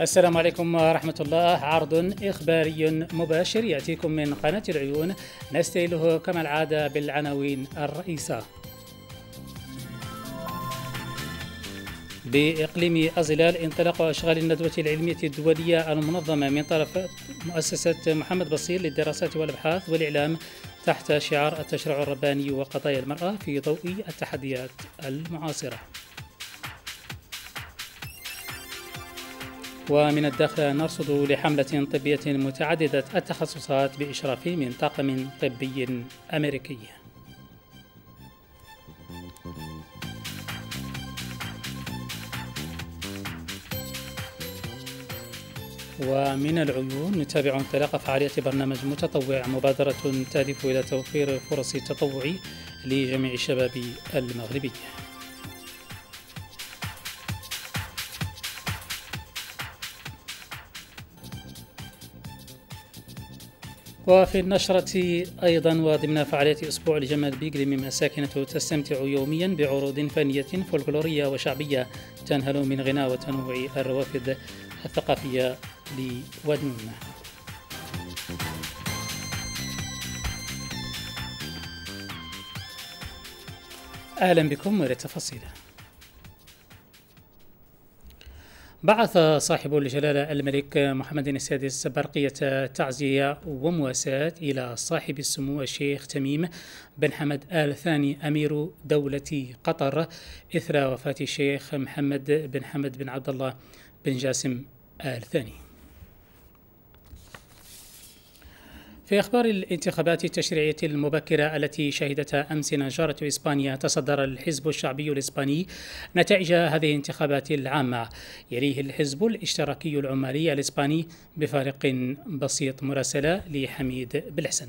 السلام عليكم ورحمة الله. عرض إخباري مباشر يأتيكم من قناة العيون. نستهله كما العادة بالعناوين الرئيسة. بإقليم أزلال انطلاق أشغال الندوة العلمية الدولية المنظمة من طرف مؤسسة محمد بصير للدراسات والأبحاث والإعلام تحت شعار التشريع الرباني وقضايا المرأة في ضوء التحديات المعاصرة. ومن الداخل نرصد لحملة طبية متعددة التخصصات بإشراف من طاقم طبي أمريكي. ومن العيون نتابع انطلاق فعالية برنامج متطوع مبادرة تهدف إلى توفير فرص التطوع لجميع الشباب المغربي. وفي النشرة أيضا وضمن فعالية أسبوع لجمال بيقلم مساكنة تستمتع يوميا بعروض فنية فولكلورية وشعبية تنهل من غنى وتنوع الروافد الثقافية لودنون أهلا بكم وللتفاصيل بعث صاحب الجلالة الملك محمد السادس برقية تعزية ومواساة إلى صاحب السمو الشيخ تميم بن حمد آل ثاني أمير دولة قطر إثر وفاة الشيخ محمد بن حمد بن عبد الله بن جاسم آل ثاني. في أخبار الانتخابات التشريعية المبكرة التي شهدتها أمس نجارة إسبانيا تصدر الحزب الشعبي الإسباني نتائج هذه الانتخابات العامة. يليه الحزب الاشتراكي العمالي الإسباني بفارق بسيط مراسلة لحميد بالحسن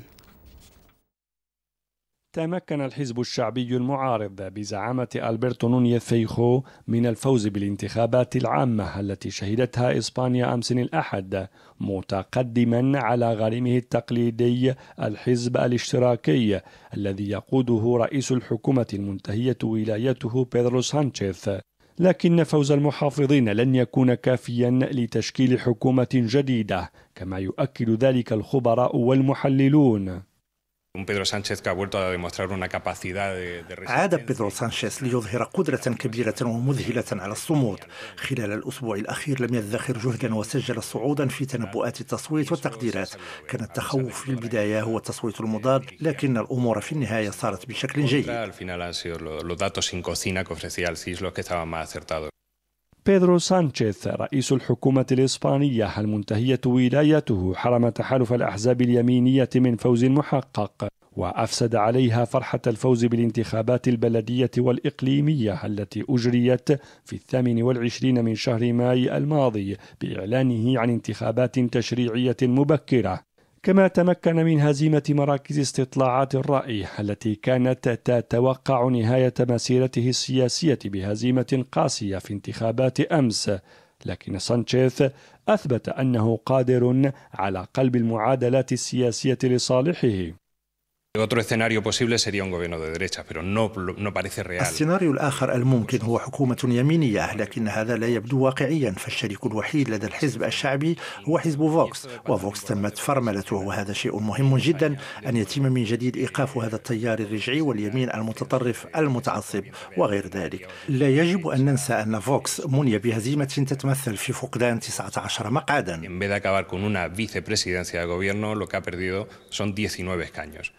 تمكن الحزب الشعبي المعارض بزعامة ألبرتو نونيز فيخو من الفوز بالانتخابات العامة التي شهدتها إسبانيا أمس الأحد متقدما على غريمه التقليدي الحزب الاشتراكي الذي يقوده رئيس الحكومة المنتهية ولايته بيدرو سانشيز. لكن فوز المحافظين لن يكون كافيا لتشكيل حكومة جديدة كما يؤكد ذلك الخبراء والمحللون. عاد بيدرو سانشيز ليظهر قدرة كبيرة ومذهلة على الصمود. خلال الأسبوع الأخير لم يدخر جهدا وسجل صعودا في تنبؤات التصويت والتقديرات. كان التخوف في البداية هو التصويت المضاد لكن الأمور في النهاية صارت بشكل جيد. بيدرو سانشيز رئيس الحكومة الإسبانية المنتهية ولايته حرم تحالف الأحزاب اليمينية من فوز محقق؟ وأفسد عليها فرحة الفوز بالانتخابات البلدية والإقليمية التي أجريت في الثامن والعشرين من شهر ماي الماضي بإعلانه عن انتخابات تشريعية مبكرة. كما تمكن من هزيمة مراكز استطلاعات الرأي التي كانت تتوقع نهاية مسيرته السياسية بهزيمة قاسية في انتخابات أمس لكن سانشيز أثبت أنه قادر على قلب المعادلات السياسية لصالحه. Otro escenario posible sería un gobierno de derecha, pero no, no parece real. السيناريو الآخر الممكن هو حكومة يمينية لكن هذا لا يبدو واقعيا فالشريك الوحيد لدى الحزب الشعبي هو حزب فوكس وفوكس تمت فرملته وهذا شيء مهم جدا أن يتم من جديد إيقاف هذا التيار الرجعي واليمين المتطرف المتعصب وغير ذلك لا يجب أن ننسى أن فوكس مني بهزيمة تتمثل في فقدان 19 مقعدا En vez de acabar con una vicepresidencia de gobierno, lo que ha perdido son 19 escaños.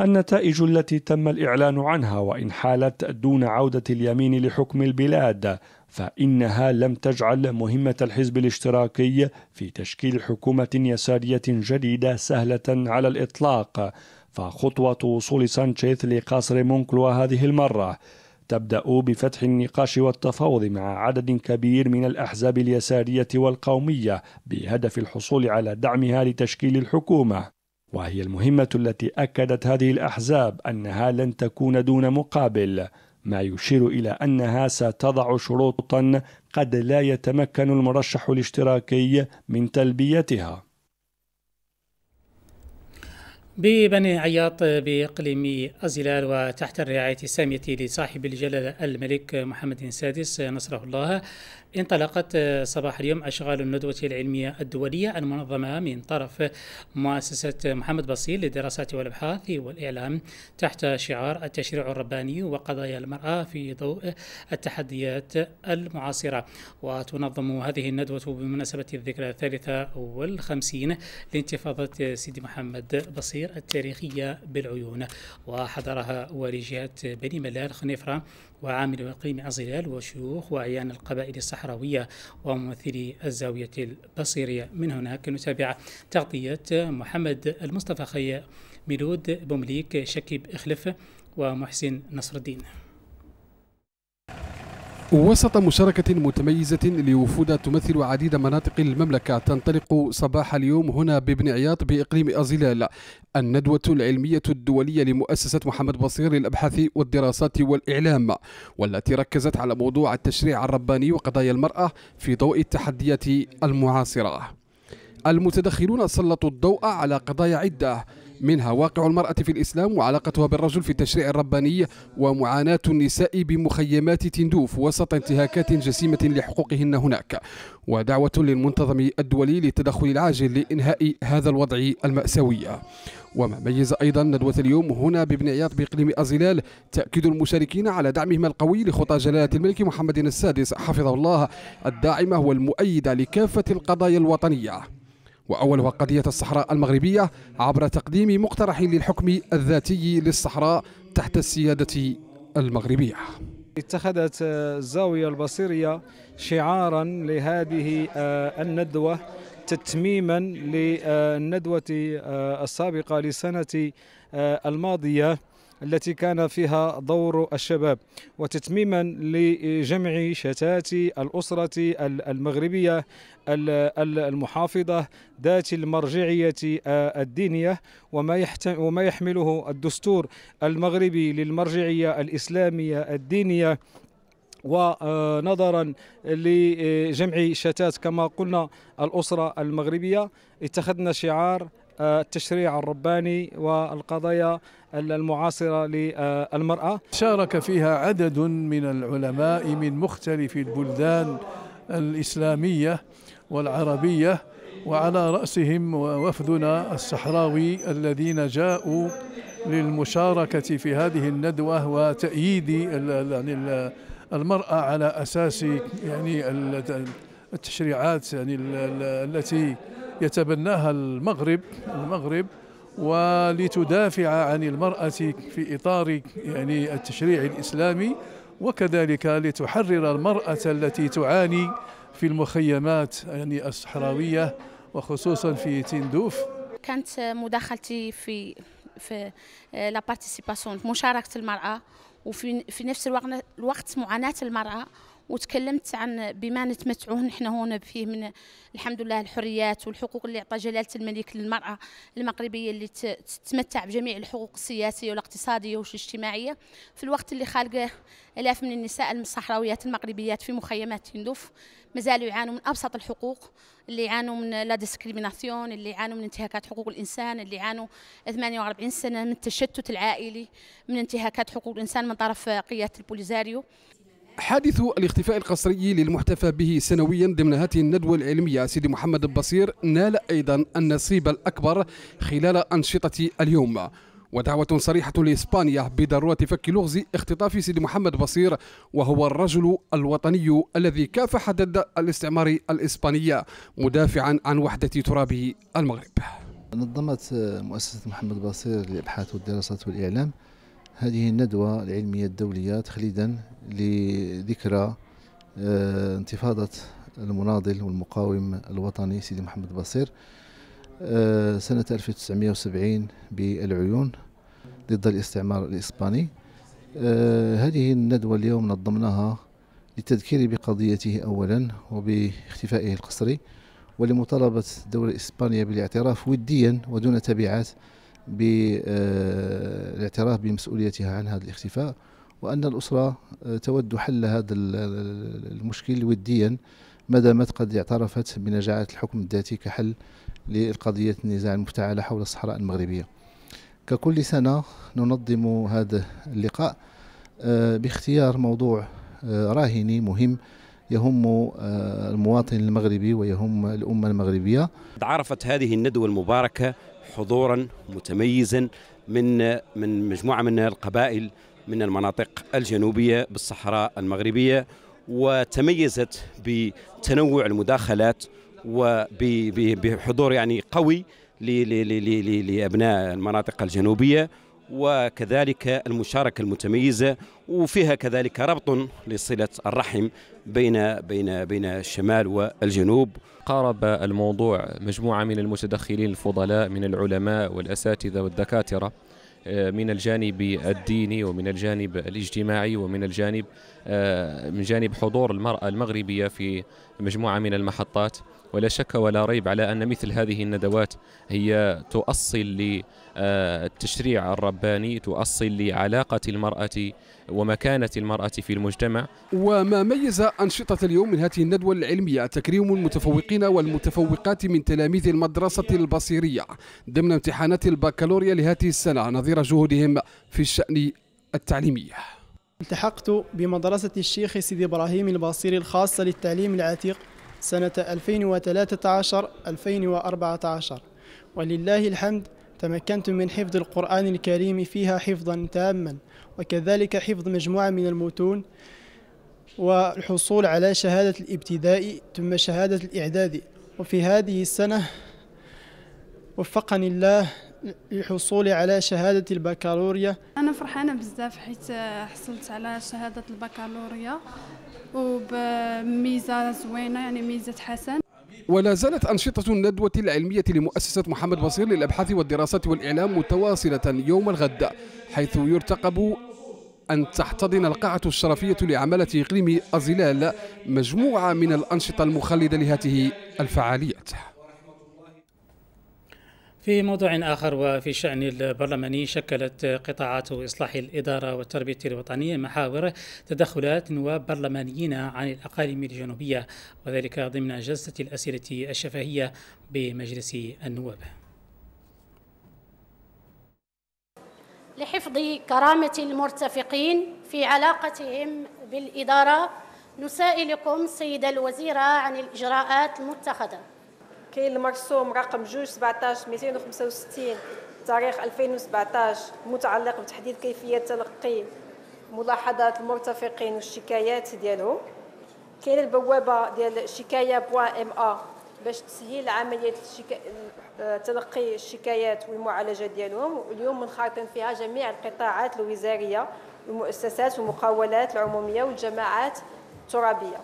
النتائج التي تم الإعلان عنها وإن حالت دون عودة اليمين لحكم البلاد فإنها لم تجعل مهمة الحزب الاشتراكي في تشكيل حكومة يسارية جديدة سهلة على الإطلاق. فخطوة وصول سانشيز لقصر مونكلوا هذه المرة تبدأ بفتح النقاش والتفاوض مع عدد كبير من الأحزاب اليسارية والقومية بهدف الحصول على دعمها لتشكيل الحكومة. وهي المهمة التي أكدت هذه الأحزاب أنها لن تكون دون مقابل ما يشير إلى أنها ستضع شروطا قد لا يتمكن المرشح الاشتراكي من تلبيتها. ببني عياط بإقليم أزلال وتحت الرعاية السامية لصاحب الجلالة الملك محمد السادس نصره الله انطلقت صباح اليوم أشغال الندوة العلمية الدولية المنظمة من طرف مؤسسة محمد بصير للدراسات والأبحاث والإعلام تحت شعار التشريع الرباني وقضايا المرأة في ضوء التحديات المعاصرة. وتنظم هذه الندوة بمناسبة الذكرى الثالثة والخمسين لانتفاضة سيدي محمد بصير التاريخية بالعيون. وحضرها والي جهة بني ملال خنيفرة وعامل إقليم أزيلال وشيوخ وأعيان القبائل الصحراوية وممثلي الزاوية البصيرية. من هناك نتابع تغطية محمد المصطفى خي ميلود بومليك شكيب إخلف ومحسن نصر الدين وسط مشاركة متميزة لوفود تمثل عديد مناطق المملكة تنطلق صباح اليوم هنا بابن عياط بإقليم أزلال. الندوة العلمية الدولية لمؤسسة محمد بصير للأبحاث والدراسات والإعلام والتي ركزت على موضوع التشريع الرباني وقضايا المرأة في ضوء التحديات المعاصرة. المتدخلون سلطوا الضوء على قضايا عدة منها واقع المرأة في الإسلام وعلاقتها بالرجل في التشريع الرباني ومعاناة النساء بمخيمات تندوف وسط انتهاكات جسيمة لحقوقهن هناك. ودعوة للمنتظم الدولي للتدخل العاجل لإنهاء هذا الوضع المأساوي. وما ميز أيضا ندوة اليوم هنا بابن عياط بإقليم أزلال تأكيد المشاركين على دعمهم القوي لخطى جلالة الملك محمد السادس حفظه الله الداعمة والمؤيدة لكافة القضايا الوطنية. وأولها قضية الصحراء المغربية عبر تقديم مقترح للحكم الذاتي للصحراء تحت السيادة المغربية. اتخذت الزاوية البصيرية شعارا لهذه الندوة تتميما للندوة السابقة لسنة الماضية. التي كان فيها دور الشباب وتتميما لجمع شتات الأسرة المغربية المحافظة ذات المرجعية الدينية وما, وما يحمله الدستور المغربي للمرجعية الإسلامية الدينية. ونظرا لجمع شتات كما قلنا الأسرة المغربية. اتخذنا شعار التشريع الرباني والقضايا المعاصرة للمرأة. شارك فيها عدد من العلماء من مختلف البلدان الإسلامية والعربية وعلى رأسهم وفدنا الصحراوي الذين جاءوا للمشاركة في هذه الندوة وتأييد يعني المرأة على أساس يعني التشريعات يعني التي يتبناها المغرب المغرب. ولتدافع عن المرأة في إطار يعني التشريع الإسلامي وكذلك لتحرر المرأة التي تعاني في المخيمات يعني الصحراوية وخصوصا في تندوف. كانت مداخلتي في في لا بارتيسيباسيون مشاركة المرأة وفي في نفس الوقت معاناة المرأة وتكلمت عن بما نتمتعوه نحن هنا فيه من الحمد لله الحريات والحقوق اللي اعطى جلالة الملك للمرأة المغربية اللي تتمتع بجميع الحقوق السياسية والاقتصادية والاجتماعية في الوقت اللي خالقه آلاف من النساء الصحراويات المغربيات في مخيمات تندوف مازالوا يعانوا من أبسط الحقوق اللي يعانوا من لا ديسكريميناسيون اللي يعانوا من انتهاكات حقوق الإنسان اللي يعانوا 48 سنة من التشتت العائلي من انتهاكات حقوق الإنسان من طرف قيادة البوليزاريو. حادث الاختفاء القسري للمحتفى به سنويا ضمن هذه الندوة العلمية سيدي محمد البصير نال أيضا النصيب الأكبر خلال أنشطة اليوم. ودعوة صريحة لإسبانيا بضرورة فك لغز اختطاف سيدي محمد بصير وهو الرجل الوطني الذي كافح ضد الاستعمار الإسباني مدافعا عن وحدة تراب المغرب. نظمت مؤسسة محمد بصير للإبحاث والدراسات والإعلام هذه الندوة العلمية الدولية تخليدا لذكرى آه، انتفاضة المناضل والمقاوم الوطني سيدي محمد بصير آه، سنة 1970 بالعيون ضد الاستعمار الإسباني. آه، هذه الندوة اليوم نظمناها للتذكير بقضيته أولا وباختفائه القسري ولمطالبة الدولة الإسبانية بالاعتراف وديا ودون تبعات بالاعتراف بمسؤوليتها عن هذا الاختفاء وأن الأسرة تود حل هذا المشكل وديا ما دامت قد اعترفت بنجاعة الحكم الذاتي كحل للقضية النزاع المفتعلة حول الصحراء المغربية. ككل سنة ننظم هذا اللقاء باختيار موضوع راهني مهم يهم آه، المواطن المغربي ويهم الأمة المغربية. عرفت هذه الندوة المباركة حضورا متميزا من من مجموعة من القبائل من المناطق الجنوبية بالصحراء المغربية وتميزت بتنوع المداخلات وبحضور يعني قوي لأبناء المناطق الجنوبية. وكذلك المشاركة المتميزه وفيها كذلك ربط لصلة الرحم بين بين بين الشمال والجنوب. قارب الموضوع مجموعة من المتدخلين الفضلاء من العلماء والأساتذة والدكاترة آه، من الجانب الديني ومن الجانب الاجتماعي ومن الجانب آه، من جانب حضور المرأة المغربية في مجموعة من المحطات. ولا شك ولا ريب على أن مثل هذه الندوات هي تؤصل للتشريع الرباني تؤصل لعلاقة المرأة ومكانة المرأة في المجتمع. وما ميز أنشطة اليوم من هذه الندوة العلمية تكريم المتفوقين والمتفوقات من تلاميذ المدرسة البصيرية ضمن امتحانات البكالوريا لهذه السنة نظير جهودهم في الشأن التعليمي. التحقت بمدرسة الشيخ سيدي إبراهيم البصيري الخاصة للتعليم العتيق سنة 2013-2014 ولله الحمد تمكنت من حفظ القرآن الكريم فيها حفظا تاما وكذلك حفظ مجموعة من المتون والحصول على شهادة الابتدائي ثم شهادة الإعدادي وفي هذه السنة وفقني الله للحصول على شهادة البكالوريا. أنا فرحانة بزاف حيت حصلت على شهادة البكالوريا وبميزة زوينة يعني ميزة حسن ولا زالت أنشطة الندوة العلمية لمؤسسة محمد بصير للأبحاث والدراسات والإعلام متواصلة يوم الغد حيث يرتقب أن تحتضن القاعة الشرفية لعمالة إقليم أزلال مجموعة من الأنشطة المخلدة لهذه الفعاليات. في موضوع آخر وفي الشأن البرلماني شكلت قطاعات إصلاح الإدارة والتربية الوطنية محاور تدخلات نواب برلمانيين عن الأقاليم الجنوبية وذلك ضمن جلسة الأسئلة الشفهية بمجلس النواب. لحفظ كرامة المرتفقين في علاقتهم بالإدارة نسائلكم سيد الوزيرة عن الإجراءات المتخذة كاين المرسوم رقم جوج 17 265 تاريخ 2017 متعلق بتحديد كيفية تلقي ملاحظات المرتفقين والشكايات ديالهم كاين البوابة ديال الشكاية بوان إم آ باش تسهيل عملية الشكا... تلقي الشكايات والمعالجة ديالهم. واليوم منخرطين فيها جميع القطاعات الوزارية والمؤسسات والمقاولات العمومية والجماعات الترابية.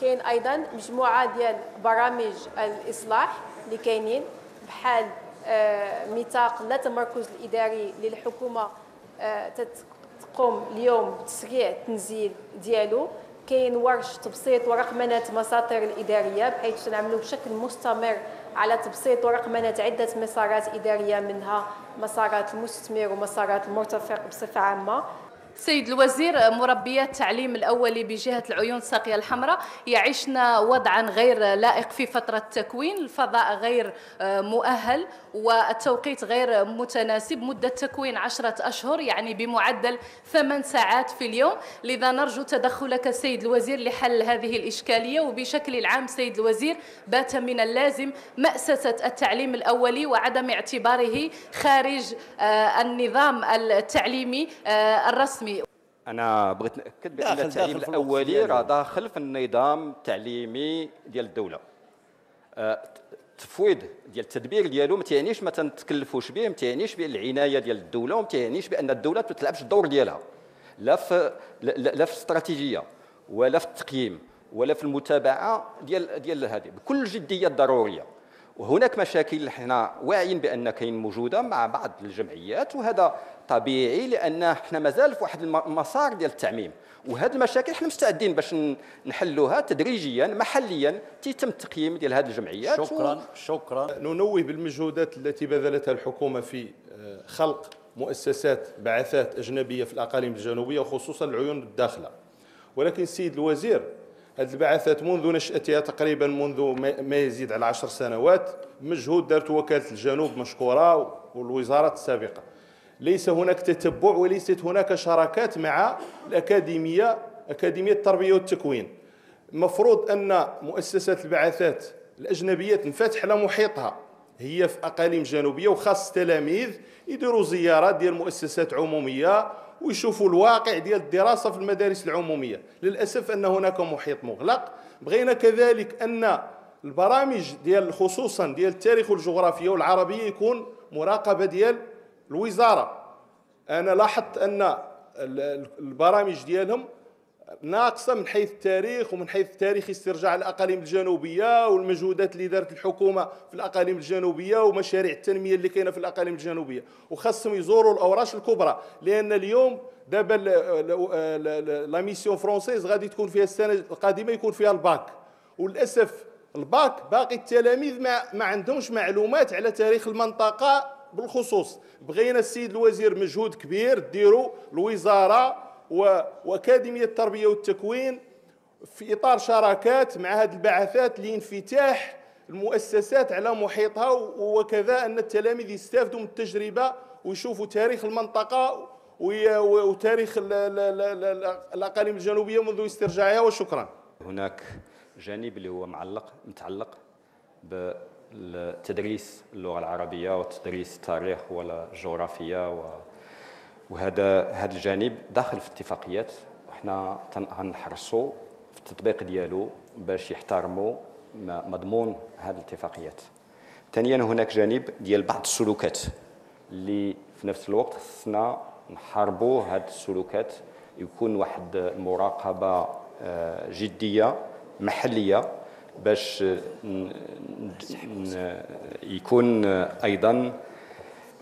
كاين أيضا مجموعة ديال برامج الإصلاح اللي كاينين بحال آه، ميثاق لا تمركز الإداري للحكومة آه، تقوم اليوم بتسريع التنزيل ديالو. كاين ورش تبسيط ورقمنه مساطر الإدارية بحيث نعملوا بشكل مستمر على تبسيط ورقمنه عدة مسارات إدارية منها مسارات المستثمر ومسارات المرتفق بصفة عامة. سيد الوزير مربيات التعليم الأولي بجهة العيون الساقية الحمراء يعيشن وضعا غير لائق في فترة التكوين الفضاء غير آه، مؤهل والتوقيت غير متناسب. مدة تكوين عشرة أشهر يعني بمعدل ثمان ساعات في اليوم. لذا نرجو تدخلك سيد الوزير لحل هذه الإشكالية. وبشكل العام سيد الوزير بات من اللازم مأسسة التعليم الأولي وعدم اعتباره خارج آه، النظام التعليمي آه، الرسمي أنا بغيت نأكد بأن التعليم الأولي راه داخل في النظام التعليمي ديال الدولة. آه، التفويض ديال التدبير ديالو ما تيعنيش ما تنتكلفوش به ما تيعنيش بالعنايه ديال الدولة وما تيعنيش بأن الدولة ما تلعبش الدور ديالها. لا في لا في الاستراتيجية ولا في التقييم ولا في المتابعة ديال ديال هذه. بكل الجديه الضروريه وهناك مشاكل حنا واعيين بأن كاين موجودة مع بعض الجمعيات وهذا طبيعي لأن إحنا مازال في واحد المسار ديال التعميم. وهذه المشاكل إحنا مستعدين باش نحلوها تدريجيا محليا تيتم التقييم ديال هذه الجمعيات. شكرا و... شكرا. ننوه بالمجهودات التي بذلتها الحكومة في آه، خلق مؤسسات بعثات أجنبية في الأقاليم الجنوبية وخصوصا العيون الداخلة. ولكن السيد الوزير هذه البعثات منذ نشأتها تقريبا منذ ما يزيد على عشر سنوات مجهود دارت وكالة الجنوب مشكورة والوزارات السابقة. ليس هناك تتبع وليست هناك شراكات مع الأكاديمية أكاديمية التربية والتكوين. المفروض أن مؤسسات البعثات الأجنبية تنفتح على محيطها. هي في أقاليم جنوبية وخاص التلاميذ يديروا زيارات ديال مؤسسات عمومية ويشوفوا الواقع ديال الدراسة في المدارس العمومية. للأسف أن هناك محيط مغلق. بغينا كذلك أن البرامج ديال خصوصا ديال التاريخ والجغرافيا والعربية يكون مراقبة ديال الوزاره أنا لاحظت أن البرامج ديالهم ناقصة من حيث التاريخ ومن حيث تاريخ استرجاع الأقاليم الجنوبية والمجهودات اللي دارت الحكومة في الأقاليم الجنوبية ومشاريع التنمية اللي كاينة في الأقاليم الجنوبية. وخاصهم يزوروا الأوراش الكبرى لأن اليوم دابا la mission française غادي تكون فيها السنة القادمة يكون فيها الباك. وللأسف الباك باقي التلاميذ ما, ما عندهمش معلومات على تاريخ المنطقة بالخصوص. بغينا السيد الوزير مجهود كبير ديروا الوزارة وأكاديمية التربية والتكوين في إطار شراكات مع هذه البعثات لانفتاح المؤسسات على محيطها وكذا أن التلاميذ يستافدوا من التجربة ويشوفوا تاريخ المنطقة وتاريخ الأقاليم الجنوبية منذ استرجاعها وشكرا. هناك جانب اللي هو معلق متعلق بتدريس اللغة العربية وتدريس التاريخ والجغرافيا وهذا هذا الجانب داخل في اتفاقيات. وحنا غنحرصوا في التطبيق ديالو باش يحترموا مضمون هذه الاتفاقيات. ثانيا هناك جانب ديال بعض السلوكات اللي في نفس الوقت خصنا نحاربوا هذه السلوكات. يكون واحد المراقبة آه، جدية محلية باش يكون أيضا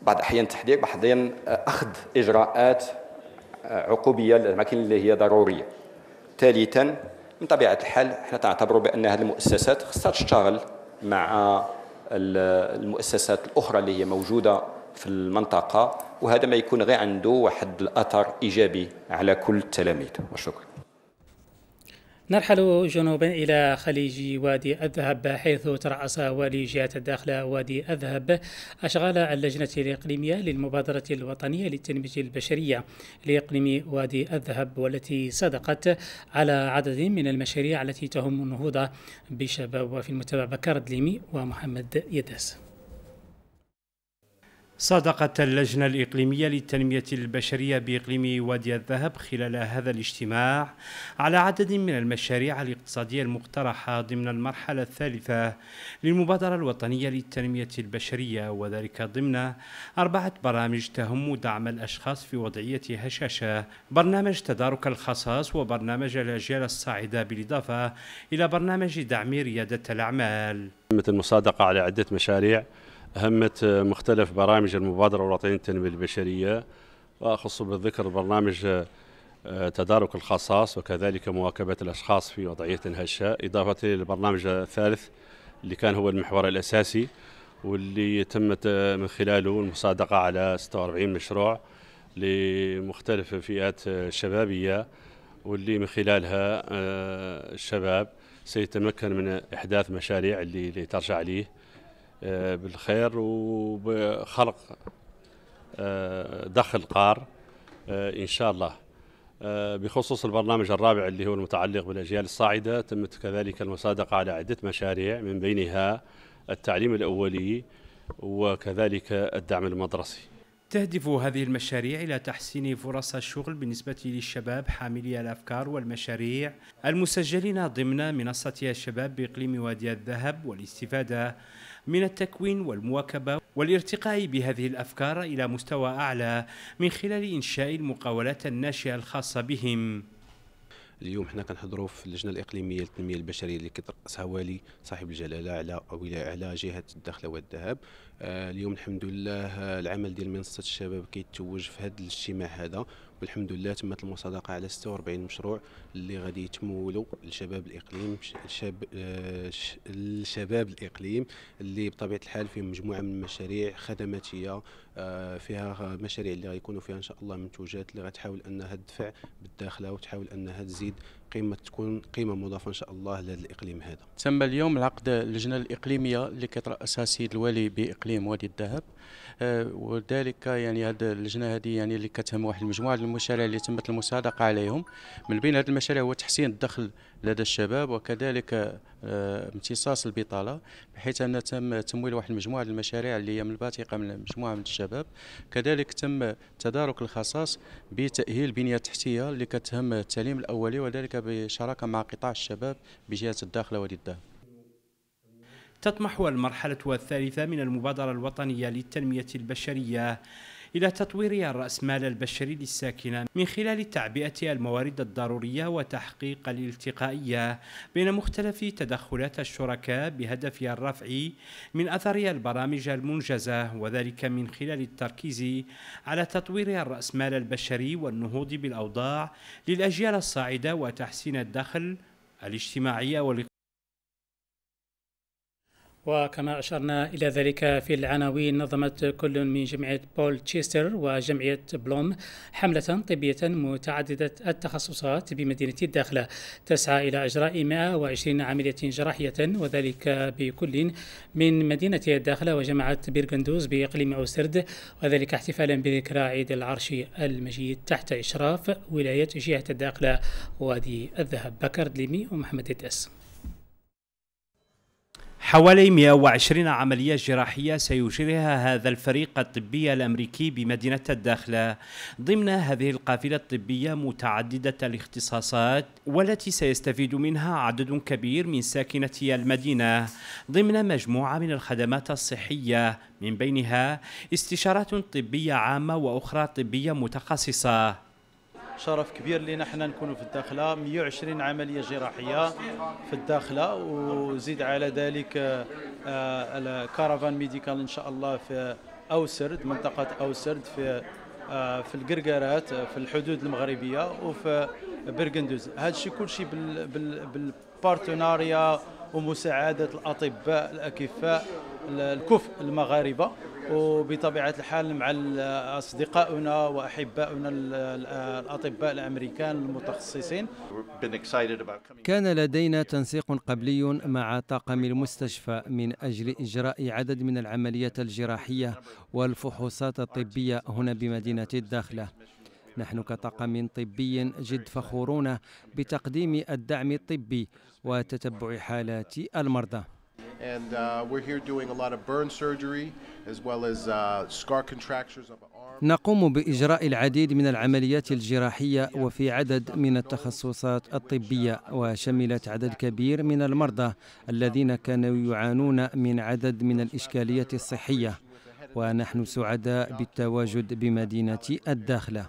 بعض الأحيان تحذير بعض الأحيان أخذ إجراءات عقوبية للأماكن اللي هي ضرورية. ثالثا من طبيعة الحال إحنا تعتبر بأن هذه المؤسسات خصها تشتغل مع المؤسسات الأخرى اللي هي موجودة في المنطقة وهذا ما يكون غير عنده واحد الأثر إيجابي على كل التلاميذ. وشكرا. نرحل جنوبا إلى خليج وادي الذهب حيث ترأس والي جهة الداخلة وادي الذهب أشغال اللجنة الإقليمية للمبادرة الوطنية للتنمية البشرية لإقليم وادي الذهب والتي صدقت على عدد من المشاريع التي تهم النهوض بشباب وفي المتابعة بكار دليمي ومحمد يداس صادقت اللجنة الإقليمية للتنمية البشرية بإقليم وادي الذهب خلال هذا الاجتماع على عدد من المشاريع الاقتصادية المقترحة ضمن المرحلة الثالثة للمبادرة الوطنية للتنمية البشرية وذلك ضمن أربعة برامج تهم دعم الأشخاص في وضعية هشاشة برنامج تدارك الخصاص وبرنامج الأجيال الصاعدة بالإضافة إلى برنامج دعم ريادة الأعمال. مثل المصادقة على عدة مشاريع أهمت مختلف برامج المبادرة الوطنية للتنمية البشرية وأخص بالذكر برنامج آه، تدارك الخصاص وكذلك مواكبة الأشخاص في وضعية هشة. إضافة للبرنامج الثالث اللي كان هو المحور الأساسي واللي تمت آه، من خلاله المصادقة على 46 مشروع لمختلف الفئات الشبابية واللي من خلالها آه، الشباب سيتمكن من إحداث مشاريع اللي ترجع ليه. آه، بالخير وبخلق آه، دخل قار آه، إن شاء الله. بخصوص البرنامج الرابع اللي هو المتعلق بالأجيال الصاعدة تمت كذلك المصادقة على عدة مشاريع من بينها التعليم الأولي وكذلك الدعم المدرسي. تهدف هذه المشاريع إلى تحسين فرص الشغل بالنسبة للشباب حاملي الأفكار والمشاريع المسجلين ضمن منصة الشباب بإقليم وادي الذهب والاستفادة من التكوين والمواكبة والارتقاء بهذه الأفكار إلى مستوى أعلى من خلال إنشاء المقاولات الناشئة الخاصة بهم. اليوم حنا كنحضروا في اللجنة الإقليمية للتنمية البشرية اللي كترأسها والي صاحب الجلالة على على جهة الدخله والذهب. آه اليوم الحمد لله العمل ديال منصة الشباب كيتوج في هذا الاجتماع هذا. والحمد لله تمت المصادقة على 46 مشروع اللي غادي يتمولوا لشباب الإقليم الشاب الشباب الإقليم اللي بطبيعة الحال فيهم مجموعة من المشاريع خدماتية آه، فيها مشاريع اللي غيكونوا فيها إن شاء الله منتوجات اللي غتحاول أنها تدفع بالداخله وتحاول أنها تزيد قيمة تكون قيمة مضافة إن شاء الله لهذا الإقليم هذا. تم اليوم العقد اللجنة الإقليمية اللي كترأسها السيد الوالي بإقليم وادي الذهب آه، وذلك يعني هذه اللجنة هذه يعني اللي كتهم واحد المجموعة المشاريع اللي تمت المصادقة عليهم من بين هذه المشاريع هو تحسين الدخل لدى الشباب وكذلك امتصاص البطالة بحيث أن تم تمويل واحد المجموعة المشاريع اللي هي من الباتقه من مجموعة من الشباب. كذلك تم تدارك الخصاص بتأهيل البنيه التحتيه اللي كتهم التعليم الأولي وذلك بشراكة مع قطاع الشباب بجهة الداخله والداخل تطمح المرحلة الثالثة من المبادرة الوطنية للتنمية البشرية. إلى تطوير الرأسمال البشري للساكنة من خلال تعبئة الموارد الضرورية وتحقيق الالتقائية بين مختلف تدخلات الشركاء بهدف الرفع من أثر البرامج المنجزة وذلك من خلال التركيز على تطوير الرأسمال البشري والنهوض بالأوضاع للأجيال الصاعدة وتحسين الدخل الاجتماعي والإقتصادي. وكما أشرنا إلى ذلك في العناوين نظمت كل من جمعية بول تشيستر وجمعية بلوم حملة طبية متعددة التخصصات بمدينة الداخلة تسعى إلى إجراء 120 عملية جراحية وذلك بكل من مدينة الداخلة وجماعة بيرغندوز بإقليم أوسرد وذلك احتفالا بذكرى عيد العرش المجيد تحت إشراف ولاية جهة الداخلة وادي الذهب. بكر دليمي ومحمد الدس حوالي 120 عملية جراحية سيجريها هذا الفريق الطبي الأمريكي بمدينة الداخلة ضمن هذه القافلة الطبية متعددة الاختصاصات والتي سيستفيد منها عدد كبير من ساكنة المدينة. ضمن مجموعة من الخدمات الصحية من بينها استشارات طبية عامة وأخرى طبية متخصصة. شرف كبير لنا إحنا نكونوا في الداخلة. 120 عملية جراحية في الداخلة وزيد على ذلك ال caravane médicale إن شاء الله في أوسرد منطقة أوسرد في في القرقرات في الحدود المغربية وفي برغندوز هذا الشيء كل شيء بالبارتناريا ومساعدة الأطباء الأكفاء الكفء المغاربة. وبطبيعة الحال مع اصدقائنا واحبائنا الأطباء الأمريكان المتخصصين. كان لدينا تنسيق قبلي مع طاقم المستشفى من أجل إجراء عدد من العمليات الجراحية والفحوصات الطبية هنا بمدينة الداخلة. نحن كطاقم طبي جد فخورون بتقديم الدعم الطبي وتتبع حالات المرضى. And uh, we're here doing a lot of burn surgery as well as uh, scar contractures of arm. نقوم بإجراء العديد من العمليات الجراحية وفي عدد من التخصصات الطبية وشملت عدد كبير من المرضى الذين كانوا يعانون من عدد من الإشكاليات الصحية ونحن سعداء بالتواجد بمدينة الداخلة.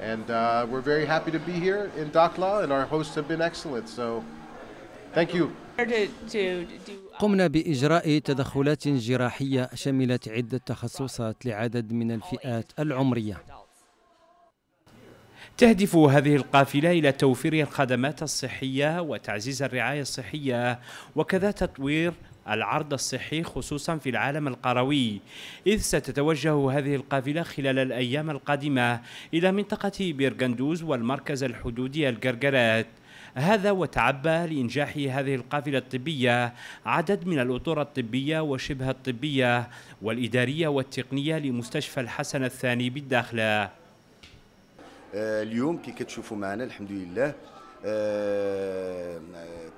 And uh, we're very happy to be here in Dakhla and our hosts have been excellent. So thank you. قمنا بإجراء تدخلات جراحية شملت عدة تخصصات لعدد من الفئات العمرية. تهدف هذه القافلة إلى توفير الخدمات الصحية وتعزيز الرعاية الصحية وكذا تطوير العرض الصحي خصوصا في العالم القروي. إذ ستتوجه هذه القافلة خلال الأيام القادمة إلى منطقة بيرغندوز والمركز الحدودي القرقرات هذا وتعبى لإنجاح هذه القافلة الطبية عدد من الأطر الطبية وشبه الطبية والإدارية والتقنية لمستشفى الحسن الثاني بالداخلة. اليوم كي كتشوفوا معنا الحمد لله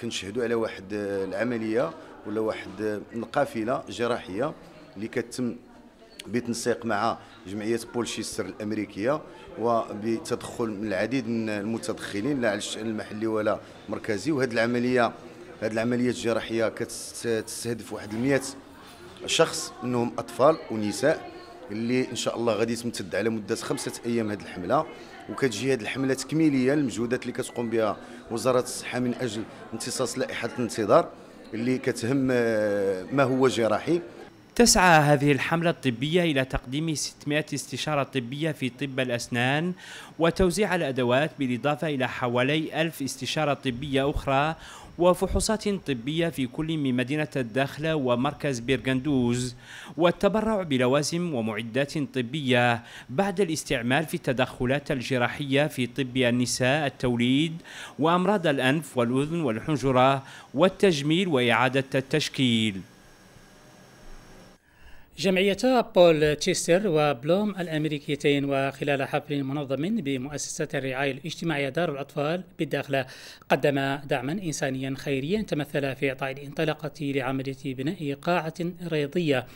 كنشهدوا على واحد العملية ولا واحد القافله جراحية اللي كتم بتنسيق مع جمعية بولشيستر الأمريكية وبتدخل من العديد من المتدخلين لا على الشأن المحلي ولا مركزي. وهذه العملية هذه العمليات الجراحية كتستهدف واحد 100 شخص منهم أطفال ونساء اللي إن شاء الله غادي تمتد على مدة خمسة أيام هذه الحملة. وكتجي هذه الحملة تكميليه للمجهودات اللي كتقوم بها وزارة الصحة من أجل امتصاص لائحة الانتظار اللي كتهم ما هو جراحي. تسعى هذه الحملة الطبية إلى تقديم 600 استشارة طبية في طب الأسنان وتوزيع الأدوات بالإضافة إلى حوالي ألف استشارة طبية أخرى وفحوصات طبية في كل من مدينة الداخلة ومركز بيرغندوز والتبرع بلوازم ومعدات طبية بعد الاستعمال في التدخلات الجراحية في طب النساء التوليد وأمراض الأنف والأذن والحنجرة والتجميل وإعادة التشكيل. جمعيتا بول تشيستر وبلوم الأمريكيتين وخلال حفل منظم بمؤسسة الرعاية الاجتماعية دار الأطفال بالداخلة قدم دعما إنسانيا خيريا تمثل في إعطاء الانطلاقة لعملية بناء قاعة رياضية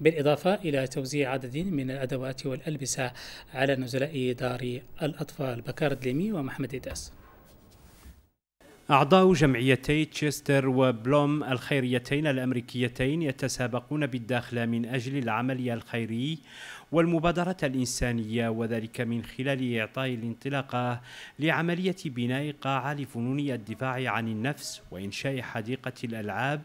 بالإضافة إلى توزيع عدد من الأدوات والألبسة على نزلاء دار الأطفال بكار دليمي ومحمد إداس. أعضاء جمعيتي تشيستر وبلوم الخيريتين الأمريكيتين يتسابقون بالداخل من أجل العمل الخيري والمبادرة الإنسانية وذلك من خلال إعطاء الانطلاقة لعملية بناء قاعة لفنون الدفاع عن النفس وإنشاء حديقة الألعاب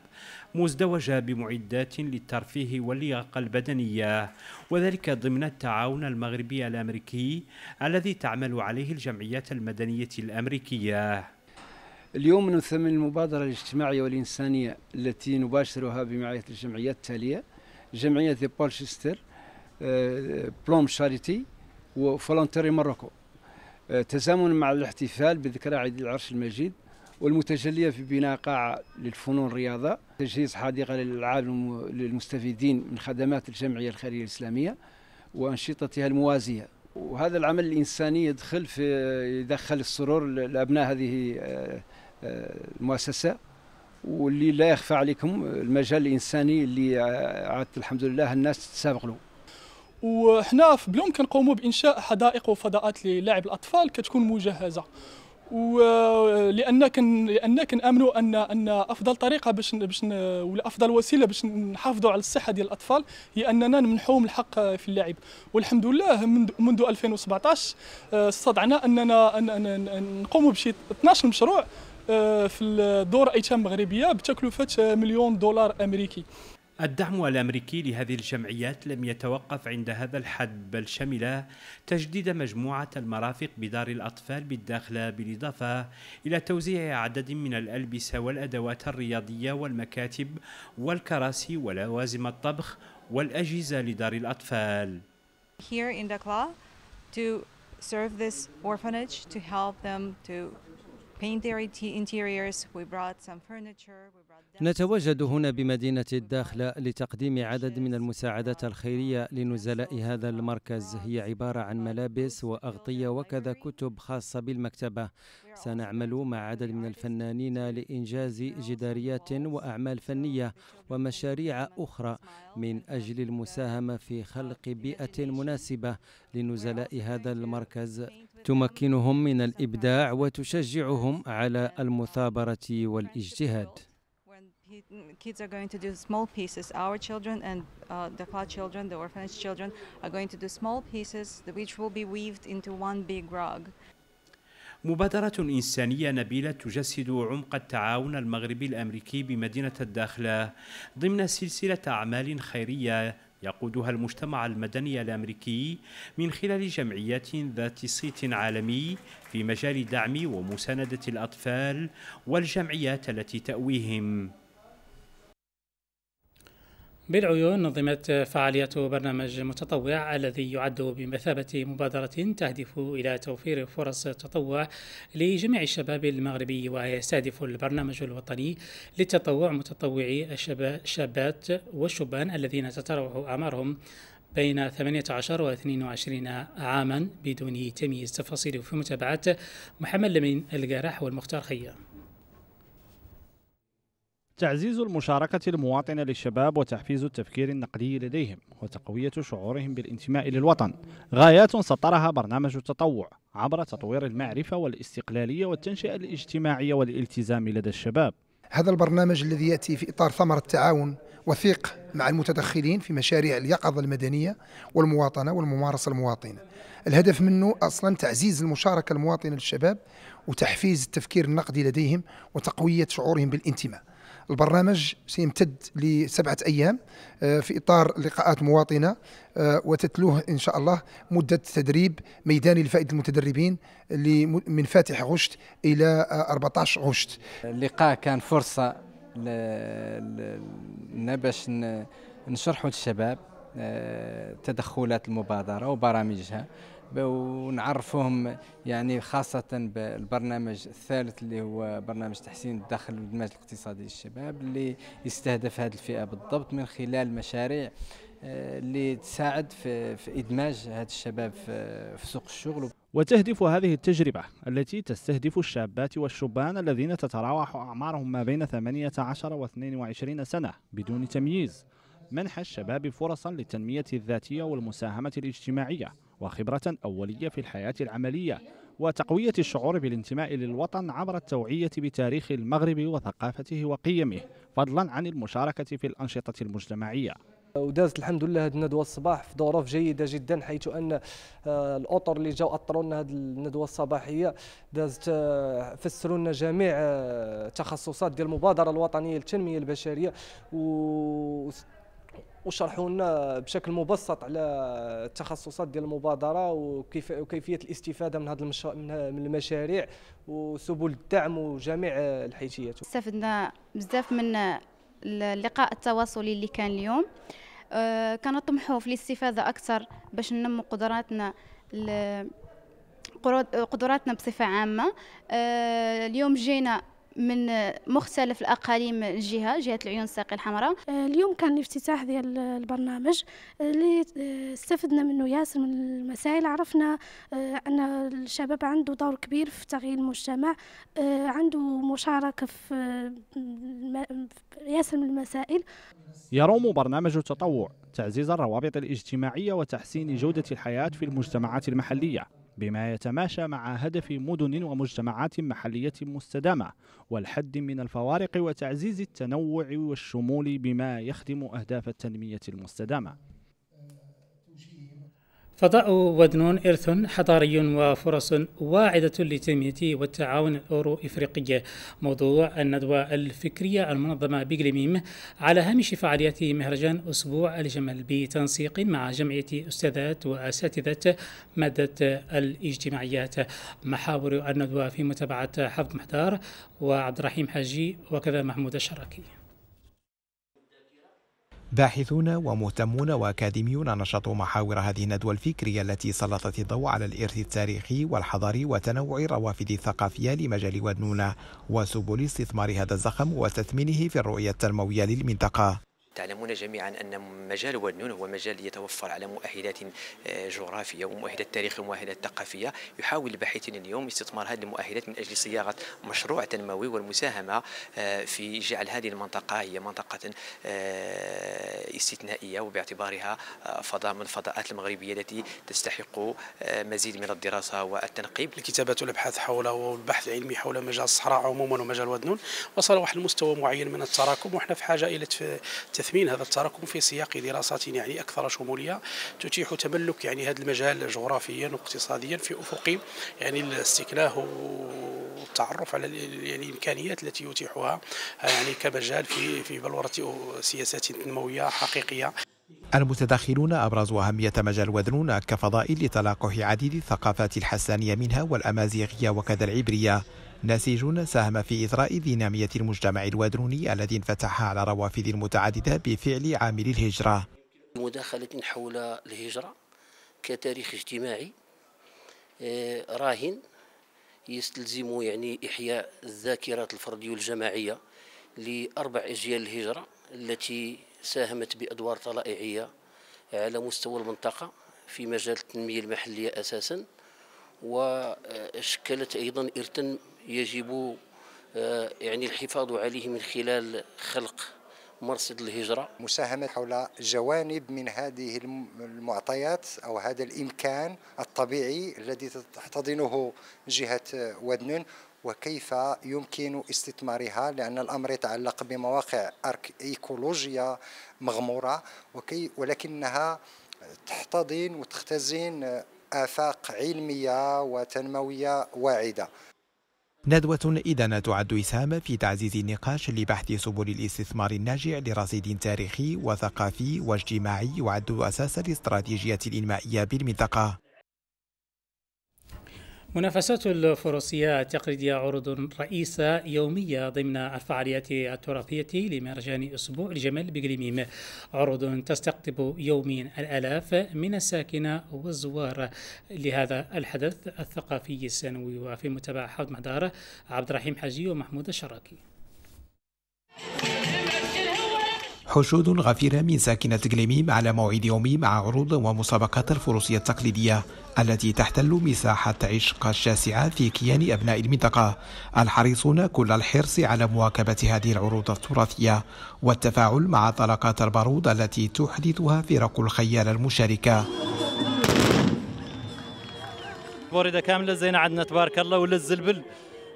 مزدوجة بمعدات للترفيه واللياقة البدنية. وذلك ضمن التعاون المغربي الأمريكي الذي تعمل عليه الجمعيات المدنية الأمريكية. اليوم نثمن المبادرة الاجتماعية والإنسانية التي نباشرها بمعية الجمعيات التالية جمعية بولشستر بلوم شاريتي وفولونتري مروكو آه، تزامنا مع الاحتفال بذكرى عيد العرش المجيد والمتجلية في بناء قاعة للفنون الرياضة تجهيز حديقة للألعاب للمستفيدين من خدمات الجمعية الخيرية الإسلامية وأنشطتها الموازية. وهذا العمل الإنساني يدخل في يدخل السرور لأبناء هذه المؤسسة واللي لا يخفى عليكم المجال الإنساني اللي عادت الحمد لله الناس تتسابق له وحنا في بلوم كنقوموا بإنشاء حدائق وفضاءات للاعب الأطفال كتكون مجهزة. ولان كن لأن كنامنوا ان أن أفضل طريقة باش باش ولا أفضل وسيلة باش نحافظوا على الصحة ديال الأطفال هي أننا نمنحوهم الحق في اللعب. والحمد لله منذ 2017 آه، استطعنا اننا نقوموا بشي 12 مشروع في دور ايتام مغربية بتكلفه مليون دولار أمريكي الدعم الأمريكي لهذه الجمعيات لم يتوقف عند هذا الحد بل شمل تجديد مجموعة المرافق بدار الأطفال بالداخله بالإضافة إلى توزيع عدد من الألبسة والأدوات الرياضية والمكاتب والكراسي ولوازم الطبخ والأجهزة لدار الأطفال. Here in Dakla to serve this orphanage to help them to نتواجد هنا بمدينة الداخلة لتقديم عدد من المساعدات الخيرية لنزلاء هذا المركز. هي عبارة عن ملابس وأغطية وكذا كتب خاصة بالمكتبة. سنعمل مع عدد من الفنانين لإنجاز جداريات وأعمال فنية ومشاريع أخرى من أجل المساهمة في خلق بيئة مناسبة لنزلاء هذا المركز. تمكنهم من الإبداع وتشجعهم على المثابرة والاجتهاد kids are going to do small pieces. Our children and uh, the Dakar children, the orphanage children, are going to do small pieces which will be weaved into one big rug. مبادرة إنسانية نبيلة تجسد عمق التعاون المغربي الأمريكي بمدينة الداخلة ضمن سلسلة أعمال خيرية يقودها المجتمع المدني الأمريكي من خلال جمعيات ذات صيت عالمي في مجال دعم ومساندة الأطفال والجمعيات التي تأويهم. بالعيون نظمت فعالية برنامج متطوع الذي يعد بمثابة مبادرة تهدف إلى توفير فرص تطوع لجميع الشباب المغربي ويستهدف البرنامج الوطني للتطوع متطوعي الشابات والشبان الذين تتراوح أعمارهم بين 18 و 22 عاما بدون تمييز تفاصيله في متابعة محمد لمين الجارح والمختار خيام. تعزيز المشاركة المواطنة للشباب وتحفيز التفكير النقدي لديهم وتقوية شعورهم بالانتماء للوطن. غايات سطرها برنامج التطوع عبر تطوير المعرفة والاستقلالية والتنشئة الاجتماعية والالتزام لدى الشباب. هذا البرنامج الذي يأتي في إطار ثمرة تعاون وثيق مع المتدخلين في مشاريع اليقظة المدنية والمواطنة والممارسة المواطنة. الهدف منه أصلا تعزيز المشاركة المواطنة للشباب وتحفيز التفكير النقدي لديهم وتقوية شعورهم بالانتماء. البرنامج سيمتد لسبعة أيام آه، في إطار لقاءات مواطنة آه، وتتلوه إن شاء الله مدة تدريب ميداني لفائدة المتدربين من فاتح غشت إلى 14 غشت. اللقاء كان فرصة لنا باش نشرحوا للشباب آه، تدخلات المبادرة وبرامجها. ونعرفوهم يعني خاصة بالبرنامج الثالث اللي هو برنامج تحسين الدخل والإدماج الاقتصادي للشباب اللي يستهدف هذه الفئة بالضبط من خلال مشاريع اللي تساعد في, في إدماج هذا الشباب في, في سوق الشغل. وتهدف هذه التجربة التي تستهدف الشابات والشبان الذين تتراوح أعمارهم ما بين 18 و 22 سنة بدون تمييز. منح الشباب فرصا للتنمية الذاتية والمساهمة الاجتماعية. وخبرة أولية في الحياة العملية وتقوية الشعور بالانتماء للوطن عبر التوعية بتاريخ المغرب وثقافته وقيمه فضلا عن المشاركة في الأنشطة المجتمعية. ودازت الحمد لله هذه الندوة الصباح في ظروف جيدة جدا حيث أن آه، الأطر اللي جاوا أطروا لنا هذه الندوة الصباحية دازت آه، فسروا لنا جميع التخصصات آه، ديال المبادرة الوطنية للتنمية البشرية و وشرحوا لنا بشكل مبسط على التخصصات ديال المبادرة وكيف وكيفية الاستفادة من هذه من المشاريع وسبل الدعم وجميع الحيثيات. استفدنا بزاف من اللقاء التواصلي اللي كان اليوم. آه، كنطمحوا في الاستفادة أكثر باش ننمو قدراتنا قدراتنا بصفة عامة. آه، اليوم جينا من مختلف الأقاليم الجهة جهة العيون الساقي الحمراء. آه، اليوم كان الافتتاح ديال البرنامج اللي استفدنا منه ياسر من المسائل. عرفنا آه، أن الشباب عنده دور كبير في تغيير المجتمع آه، عنده مشاركة في ياسر من المسائل. يروم برنامج التطوع تعزيز الروابط الاجتماعية وتحسين جودة الحياة في المجتمعات المحلية. بما يتماشى مع هدف مدن ومجتمعات محلية مستدامة والحد من الفوارق وتعزيز التنوع والشمول بما يخدم أهداف التنمية المستدامة. فضاء ودنون إرث حضاري وفرص واعدة للتنمية والتعاون الأورو إفريقي موضوع الندوة الفكرية المنظمة بقلميم على هامش فعاليات مهرجان أسبوع الجمل بتنسيق مع جمعية أستاذات وأساتذة مادة الاجتماعيات. محاور الندوة في متابعة حفظ محدار وعبد الرحيم حاجي وكذا محمود الشراكي. باحثون ومهتمون وأكاديميون نشطوا محاور هذه الندوة الفكرية التي سلطت الضوء على الإرث التاريخي والحضاري وتنوع الروافد الثقافية لمجال ودنونة وسبل استثمار هذا الزخم وتثمينه في الرؤية التنموية للمنطقة. تعلمون جميعا أن مجال ودنون هو مجال يتوفر على مؤهلات آه، جغرافية ومؤهلات تاريخية ومؤهلات ثقافية. يحاول الباحثين اليوم استثمار هذه المؤهلات من أجل صياغة مشروع تنموي والمساهمة آه، في جعل هذه المنطقة هي منطقة آه، استثنائية وباعتبارها فضاء من الفضاءات المغربية التي تستحق مزيد من الدراسة والتنقيب. الكتابة والأبحاث حول والبحث العلمي حول مجال الصحراء عموما ومجال ودنون وصل واحد المستوى معين من التراكم وإحنا في حاجة إلى تثمين هذا التراكم في سياق دراسات يعني أكثر شمولية تتيح تملك يعني هذا المجال جغرافيا واقتصاديا في أفق يعني الاستكناه والتعرف على يعني الإمكانيات التي يتيحها يعني كمجال في في بلورة سياسات تنمويه حقيقية. المتداخلون أبرزوا أهمية مجال وذنون كفضاء لتلاقح عديد الثقافات الحسانية منها والأمازيغية وكذا العبرية. نسيج ساهم في إثراء دينامية المجتمع الوادروني الذي انفتح على روافد متعددة بفعل عامل الهجرة. مداخلة حول الهجرة كتاريخ اجتماعي آه، راهن يستلزم يعني إحياء الذاكرات الفردية والجماعية لأربع أجيال الهجرة التي ساهمت بأدوار طلائعية على مستوى المنطقة في مجال التنمية المحلية أساسا وشكلت أيضا إرثا يجب آه، يعني الحفاظ عليه من خلال خلق مرصد الهجرة. مساهمة حول جوانب من هذه المعطيات أو هذا الإمكان الطبيعي الذي تحتضنه جهة ودنون وكيف يمكن استثمارها لأن الأمر يتعلق بمواقع إيكولوجية مغمورة وكي ولكنها تحتضن وتختزن آفاق علمية وتنموية واعدة. ندوة إذا تعد إسهام في تعزيز النقاش لبحث سبل الاستثمار الناجع لرصيد تاريخي وثقافي واجتماعي يعد أساس الاستراتيجية الإنمائية بالمنطقة. منافسات الفروسية التقليدية عروض رئيسة يومية ضمن الفعاليات التراثية لمهرجان أسبوع الجمل بقليميم. عروض تستقطب يوميا الآلاف من الساكنة والزوار. لهذا الحدث الثقافي السنوي وفي متابعة حوض مدار عبد الرحيم حاجي ومحمود الشراكي. حشود غفيرة من ساكنة قليميم على موعد يومي مع عروض ومسابقات الفروسية التقليدية التي تحتل مساحة عشق الشاسعة في كيان أبناء المنطقة. الحريصون كل الحرص على مواكبة هذه العروض التراثية والتفاعل مع طلقات البارود التي تحدثها فرق الخيال المشاركة. بوريدة كاملة زينة عندنا تبارك الله ولا الزلبل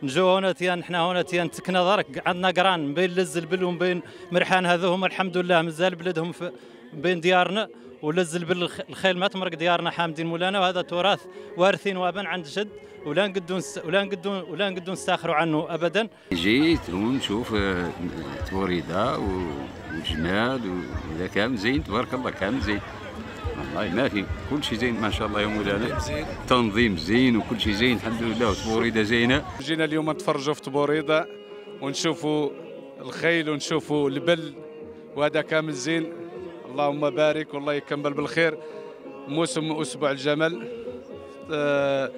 نجو هنا تيان حنا هنا تيان تكنا ضرك. عندنا قران بين الزلبل وبين مرحان هذوهم الحمد لله مازال بلدهم في بين ديارنا ولا الزلبل الخيل ما تمرق ديارنا حامدين مولانا وهذا تراث وارثين وابن عند جد. ولا نقدون ولا نقدون ولا نقدون نستاخروا عنه ابدا. جيت ونشوف آه، توريده وجمال وذا كامل زين تبارك الله كامل زين. والله. ما في كل شيء زين ما شاء الله يا مولانا تنظيم زين. وكل شيء زين. الحمد لله وتبوريده زينة. جينا اليوم نتفرجوا في تبوريده ونشوفوا الخيل ونشوفوا البل وهذا كامل زين. اللهم بارك والله يكمل بالخير. موسم أسبوع الجمل. أه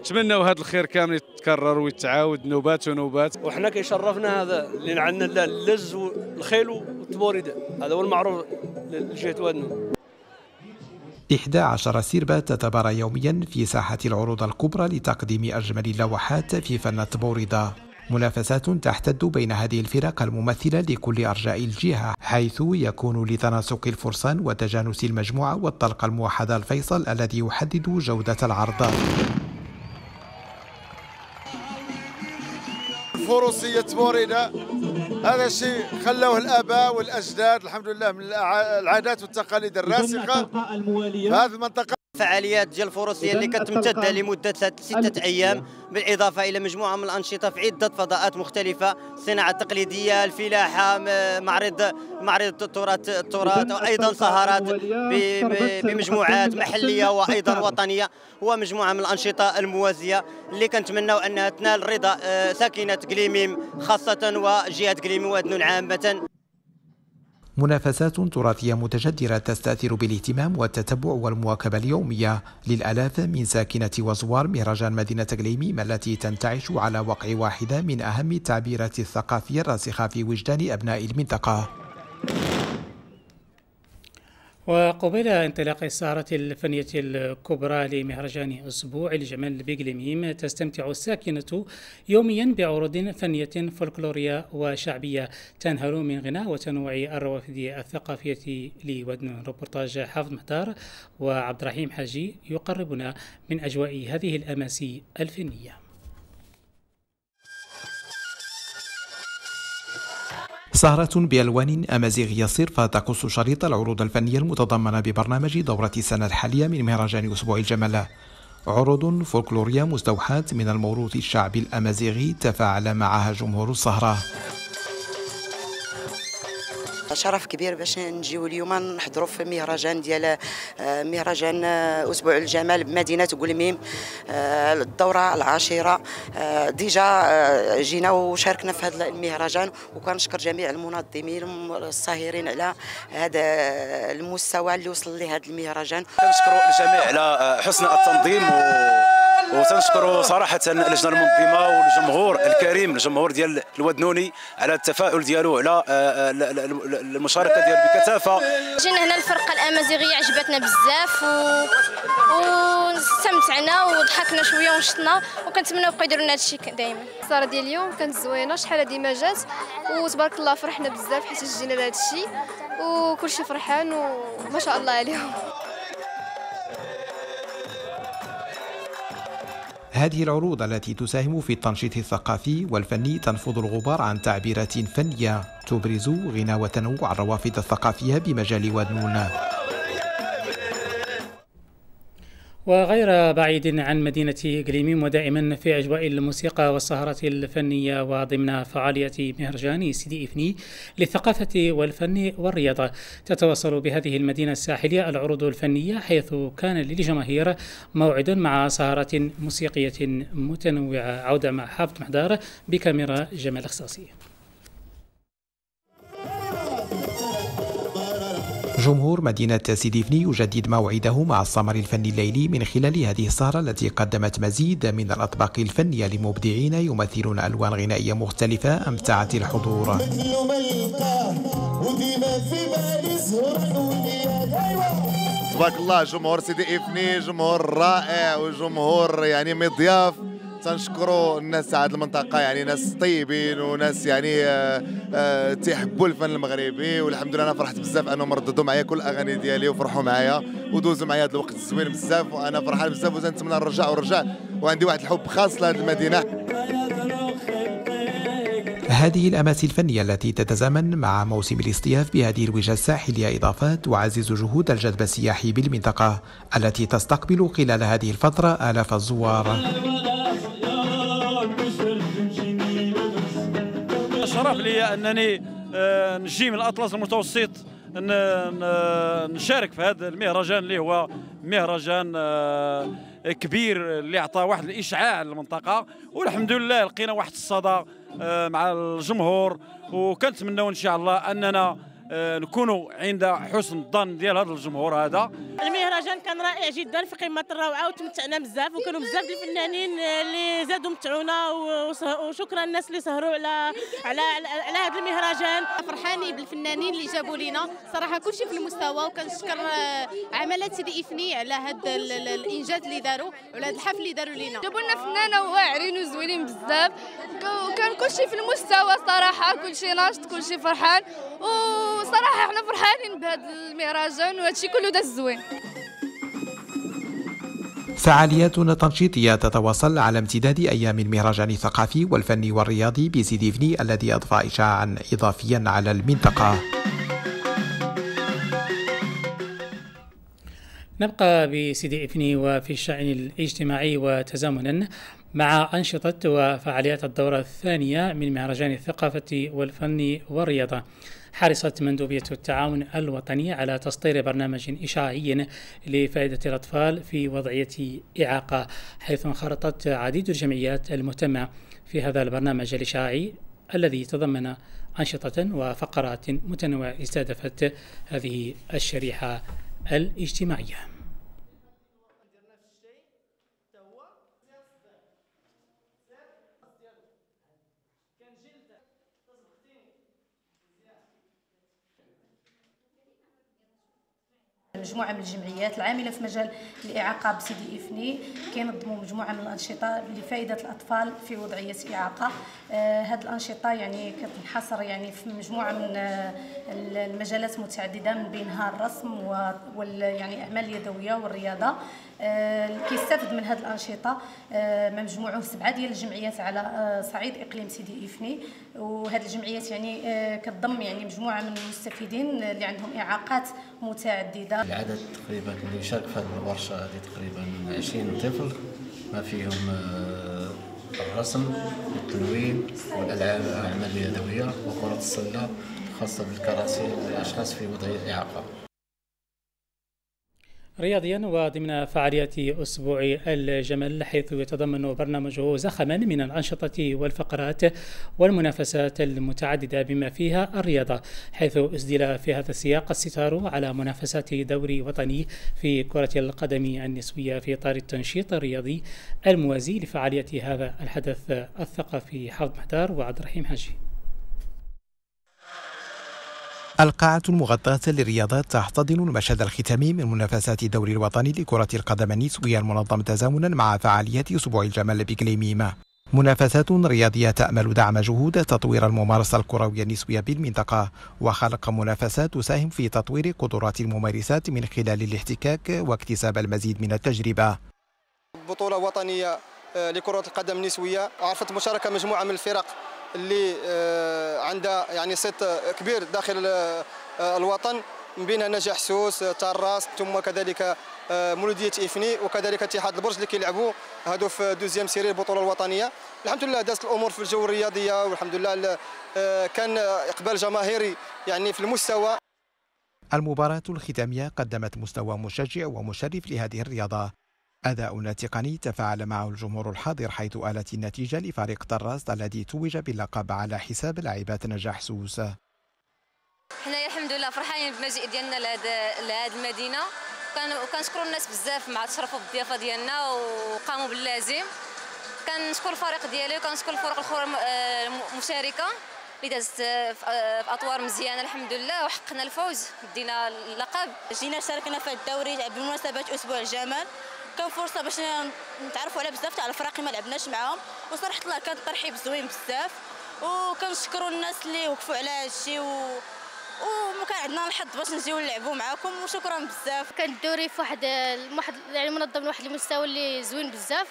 نتمنوا هذا الخير كامل يتكرر ويتعاود نوبات ونوبات. وحنا كيشرفنا هذا اللي عندنا اللز والخيل والتبوريده هذا هو المعروف لجهه وادنا 11 سيربا تتبارى يوميا في ساحة العروض الكبرى لتقديم أجمل اللوحات في فن التبوريدة منافسات تحتد بين هذه الفرق الممثلة لكل أرجاء الجهة حيث يكون لتناسق الفرسان وتجانس المجموعة والطلقة الموحدة الفيصل الذي يحدد جودة العرض. فروسية بوريدا هذا الشيء خلوه الآباء والأجداد الحمد لله من العادات والتقاليد الراسخة. في هذه المنطقة فعاليات ديال الفروسيه اللي كتمتد لمدة ستة أيام بالإضافة إلى مجموعة من الأنشطة في عدة فضاءات مختلفة الصناعة التقليدية الفلاحة معرض معرض التراث التراث وأيضا سهرات بمجموعات محلية وأيضا وطنية ومجموعة من الأنشطة الموازية اللي كنتمناو أنها تنال رضا آه، ساكنة قليميم خاصة وجهة قليميم ودنون عامه منافسات تراثية متجدرة تستأثر بالاهتمام والتتبع والمواكبة اليومية للآلاف من ساكنة وزوار مهرجان مدينة غليميم التي تنتعش على وقع واحدة من أهم التعبيرات الثقافية الراسخة في وجدان أبناء المنطقة. وقبل انطلاق السهرة الفنية الكبرى لمهرجان أسبوع الجمال بقلميم تستمتع الساكنة يوميا بعروض فنية فولكلورية وشعبية تنهل من غنى وتنوع الروافد الثقافية لودن. روبورتاج حافظ مهدار وعبد الرحيم حاجي يقربنا من أجواء هذه الأماسي الفنية. سهرة بألوان أمازيغية صرفة تقص شريط العروض الفنية المتضمنة ببرنامج دورة السنة الحالية من مهرجان أسبوع الجمال. عروض فولكلورية مستوحاة من الموروث الشعبي الأمازيغي تفاعل معها جمهور السهرة. شرف كبير باش نجيو اليوم نحضروا في مهرجان ديال آه، مهرجان آه، أسبوع الجمال بمدينة قلميم آه، الدوره العاشرة. ديجا جينا وشاركنا في هذا المهرجان وكنشكر جميع المنظمين الساهرين على هذا المستوى اللي وصل لهذا المهرجان. كنشكروا الجميع على حسن التنظيم و وتنشكروا صراحة اللجنة المنظمة والجمهور الكريم الجمهور ديال الودنوني على التفاؤل ديالو على آه، آه، المشاركه ديالو بكثافه جينا هنا الفرقة الأمازيغية عجبتنا بزاف و... واستمتعنا وضحكنا شوية ونشطنا وكنتمنى يبقاو يديروا لنا هذا الشيء دائما الصاله ديال اليوم كانت زوينة شحال هذه ما جات. وتبارك الله فرحنا بزاف حيت جينا لهذا الشيء وكلشي فرحان وما شاء الله عليهم. هذه العروض التي تساهم في التنشيط الثقافي والفني تنفض الغبار عن تعبيرات فنية. تبرز غنى وتنوع الروافد الثقافية بمجال ودنون وغير بعيد عن مدينة غليميم ودائما في أجواء الموسيقى والسهرات الفنية وضمن فعالية مهرجان سيدي إفني للثقافة والفن والرياضة. تتواصل بهذه المدينة الساحلية العروض الفنية حيث كان للجماهير موعد مع سهرات موسيقية متنوعة. عودة مع حافظ محدار بكاميرا جمال خصاصي جمهور مدينة سيديفني يجدد موعده مع السمر الفني الليلي من خلال هذه السهرة التي قدمت مزيد من الأطباق الفنية لمبدعين يمثلون ألوان غنائية مختلفة أمتعت الحضور. تبارك الله جمهور سيدي إفني جمهور رائع وجمهور يعني مضياف تنشكروا الناس تاع هذه المنطقة يعني ناس طيبين وناس يعني آه، آه، تيحبوا الفن المغربي والحمد لله أنا فرحت بزاف أنهم رددوا معايا كل الاغاني ديالي وفرحوا معايا ودوزوا معايا هذا الوقت الزوين بزاف وأنا فرحان بزاف وتنتمنى نرجع ونرجع وعندي واحد الحب خاص لهذه المدينة. هذه الأماسي الفنية التي تتزامن مع موسم الاصطياف بهذه الوجهة الساحلية إضافات تعزز جهود الجذب السياحي بالمنطقة التي تستقبل خلال هذه الفترة آلاف الزوار. شرف لي انني آه، نجي من الأطلس المتوسط نشارك في هذا المهرجان اللي هو مهرجان آه، كبير اللي عطى واحد الإشعاع للمنطقة. والحمد لله لقينا واحد الصدى آه، مع الجمهور. وكنتمنوا إن شاء الله أننا نكونوا عند حسن الظن ديال هذا الجمهور هذا. المهرجان كان رائع جدا في قمة الروعة وتمتعنا بزاف وكانوا بزاف ديال الفنانين اللي زادوا متعونا وشكرا الناس اللي سهروا على على على هذا المهرجان. فرحانين بالفنانين اللي جابوا لينا. صراحة كلشي في المستوى وكنشكر آه، عملات سيدي إفني على هذا الإنجاز اللي داروا وعلى هذا الحفل اللي داروا لينا. جابوا لنا فنانة واعرين وزوينين بزاف. وكان كلشي في المستوى صراحة كلشي ناشط كلشي فرحان و وصراحة إحنا فرحانين بهذا المهرجان وهذا الشيء كله داز زوين. فعاليات تنشيطية تتواصل على امتداد أيام المهرجان الثقافي والفني والرياضي بسيديفني الذي أضفى إشعاعا إضافيا على المنطقة. نبقى بسيدي إفني وفي الشأن الاجتماعي وتزامنا مع أنشطة وفعاليات الدورة الثانية من مهرجان الثقافة والفن والرياضة. حرصت مندوبية التعاون الوطني على تسطير برنامج إشعاعي لفائدة الأطفال في وضعية إعاقة حيث انخرطت عديد الجمعيات المهتمة في هذا البرنامج الإشعاعي الذي تضمن أنشطة وفقرات متنوعة استهدفت هذه الشريحة الاجتماعية. مجموعة من الجمعيات العاملة في مجال الإعاقة بسيدي إفني. كينظموا مجموعة من الأنشطة لفائدة الأطفال في وضعية إعاقة. آه هذه الأنشطة يعني كتنحصر يعني في مجموعة من آه المجالات متعدده من بينها الرسم وال يعني الاعمال اليدويه والرياضة. آه، كيستافد من هذه الأنشطة آه، مجموعه سبعة ديال الجمعيات على آه، صعيد إقليم سيدي إفني. وهذه الجمعيات يعني كتضم يعني مجموعة من المستفيدين اللي عندهم إعاقات متعددة. العدد تقريبا اللي شارك في هذه الورشه هذه تقريبا 20 طفل. ما فيهم الرسم والتلوين والألعاب الاعمال اليدوية وكرة السلة خاصة بالكراسي للاشخاص في وضعية إعاقة. رياضيا وضمن فعاليات أسبوع الجمل حيث يتضمن برنامجه زخما من الأنشطة والفقرات والمنافسات المتعددة بما فيها الرياضة حيث أسدل في هذا السياق الستار على منافسات دوري وطني في كرة القدم النسوية في إطار التنشيط الرياضي الموازي لفعالية هذا الحدث الثقافي. حوض محدار وعبد الرحيم حجي القاعة المغطاة للرياضات تحتضن المشهد الختامي من منافسات الدوري الوطني لكرة القدم النسوية المنظم تزامنا مع فعاليات أسبوع الجمال بكليميم منافسات رياضية تأمل دعم جهود تطوير الممارسة الكروية النسوية بالمنطقة وخلق منافسات تساهم في تطوير قدرات الممارسات من خلال الاحتكاك واكتساب المزيد من التجربة. بطولة وطنية آه، لكرة القدم النسوية. عرفت مشاركة مجموعة من الفرق. اللي آه، عندها يعني صيت كبير داخل آه، الوطن من بينها نجاح سوس تراس ثم كذلك آه، مولودية إفني وكذلك اتحاد البرج اللي كيلعبوا هادو في دوزيام سيري البطولة الوطنية. الحمد لله دازت الأمور في الجو الرياضية والحمد لله كان إقبال جماهيري يعني في المستوى. المباراة الختامية قدمت مستوى مشجع ومشرف لهذه الرياضة. أداء تقني تفاعل معه الجمهور الحاضر حيث آلت النتيجة لفريق طراز الذي توج باللقب على حساب لاعبات نجاح سوس. حنايا الحمد لله فرحانين بالمجيء ديالنا لهذا لهذه المدينة. وكنشكروا الناس بزاف مع تشرفوا بالضيافة ديالنا وقاموا باللازم. كنشكر الفريق ديالي وكنشكر الفرق الاخرى المشاركة اللي دازت في أطوار مزيانة الحمد لله وحققنا الفوز دينا اللقب. جينا شاركنا في الدوري بمناسبه أسبوع الجمال. كان فرصة باش نتعرفوا على بزاف تاع الفرق ما لعبناش معاهم. وصراحة الله كان ترحيب زوين بزاف. وكنشكروا الناس اللي وقفوا على هذا الشيء و وما كان عندنا الحظ باش نجيو نلعبوا معاكم. وشكرا بزاف. كان الدوري في واحد واحد يعني منظم لواحد المستوى اللي زوين بزاف.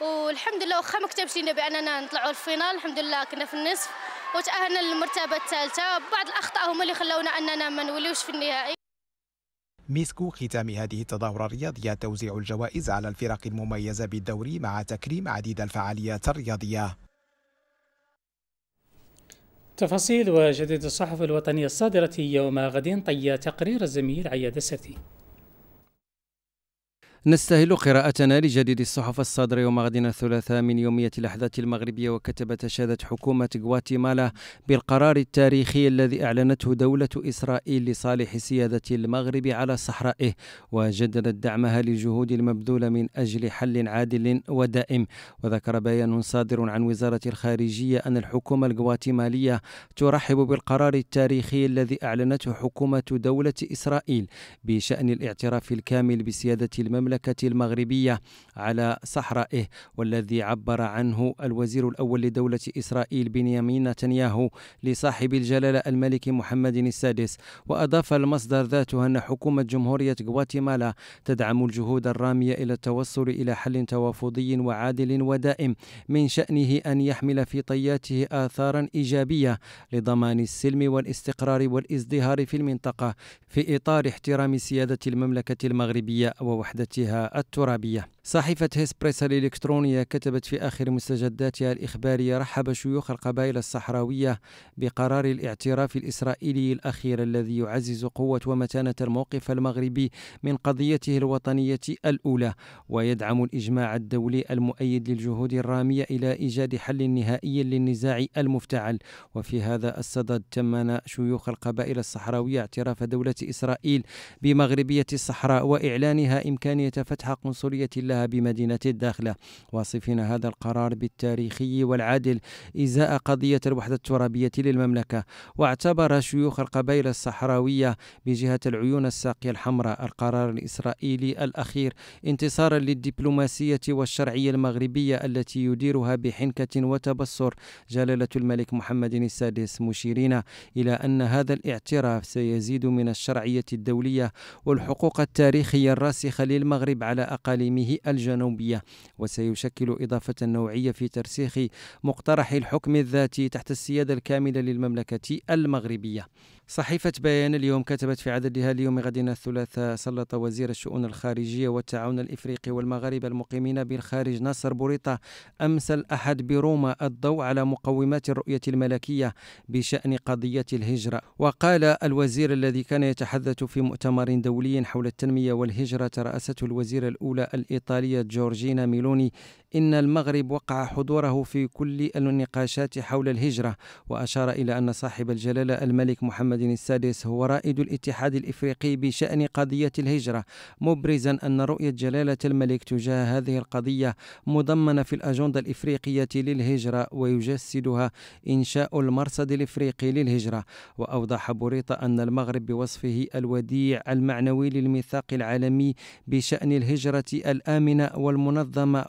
والحمد لله واخا ما كتبش لنا بأننا نطلعوا الفينال الحمد لله كنا في النصف. وتأهلنا للمرتبة الثالثة. بعض الأخطاء هما اللي خلونا أننا ما نوليوش في النهائي. مسك ختام هذه التظاهرة الرياضية توزيع الجوائز على الفرق المميزة بالدوري مع تكريم عديد الفعاليات الرياضية. تفاصيل وجديد الصحف الوطنية الصادرة يوم غد طي تقرير الزميل عياد السرتي نستهل قراءتنا لجديد الصحف الصادرة يوم غد الثلاثاء من يومية الأحداث المغربية وكتبت أشادت حكومة غواتيمالا بالقرار التاريخي الذي أعلنته دولة إسرائيل لصالح سيادة المغرب على صحرائه وجددت دعمها للجهود المبذولة من أجل حل عادل ودائم. وذكر بيان صادر عن وزارة الخارجية أن الحكومة الغواتيمالية ترحب بالقرار التاريخي الذي أعلنته حكومة دولة إسرائيل بشأن الاعتراف الكامل بسيادة المملكة المملكة المغربية على صحرائه والذي عبر عنه الوزير الأول لدولة إسرائيل بنيامين نتنياهو لصاحب الجلالة الملك محمد السادس. وأضاف المصدر ذاته أن حكومة جمهورية غواتيمالا تدعم الجهود الرامية إلى التوصل إلى حل توافضي وعادل ودائم من شأنه أن يحمل في طياته آثارا إيجابية لضمان السلم والاستقرار والازدهار في المنطقة في إطار احترام سيادة المملكة المغربية ووحدتها الجهة الترابية. صحيفة هيسبريس الإلكترونية كتبت في آخر مستجداتها الإخبارية رحب شيوخ القبائل الصحراوية بقرار الاعتراف الإسرائيلي الأخير الذي يعزز قوة ومتانة الموقف المغربي من قضيته الوطنية الأولى ويدعم الإجماع الدولي المؤيد للجهود الرامية إلى إيجاد حل نهائي للنزاع المفتعل. وفي هذا الصدد تمن شيوخ القبائل الصحراوية اعتراف دولة إسرائيل بمغربية الصحراء وإعلانها إمكانية فتح قنصلية لها بمدينة الداخلة. واصفين هذا القرار بالتاريخي والعادل إزاء قضية الوحدة الترابية للمملكة. واعتبر شيوخ القبائل الصحراوية بجهة العيون الساقية الحمراء القرار الإسرائيلي الأخير انتصارا للدبلوماسية والشرعية المغربية التي يديرها بحنكة وتبصر. جلالة الملك محمد السادس مشيرين إلى أن هذا الاعتراف سيزيد من الشرعية الدولية والحقوق التاريخية الراسخة للمغرب. على أقاليمه الجنوبية وسيشكل إضافة نوعية في ترسيخ مقترح الحكم الذاتي تحت السيادة الكاملة للمملكة المغربية. صحيفة بيان اليوم كتبت في عددها اليوم غد الثلاثاء سلط وزير الشؤون الخارجية والتعاون الإفريقي والمغاربة المقيمين بالخارج ناصر بوريطة أمس الأحد بروما الضوء على مقومات الرؤية الملكية بشأن قضية الهجرة. وقال الوزير الذي كان يتحدث في مؤتمر دولي حول التنمية والهجرة رأسته الوزيرة الأولى الإيطالية جورجينا ميلوني إن المغرب وقع حضوره في كل النقاشات حول الهجرة وأشار إلى أن صاحب الجلالة الملك محمد السادس هو رائد الاتحاد الإفريقي بشأن قضية الهجرة مبرزا أن رؤية جلالة الملك تجاه هذه القضية مضمنة في الأجندة الإفريقية للهجرة ويجسدها إنشاء المرصد الإفريقي للهجرة. وأوضح بوريطة أن المغرب بوصفه الوديع المعنوي للميثاق العالمي بشأن الهجرة الآمنة والمنظمة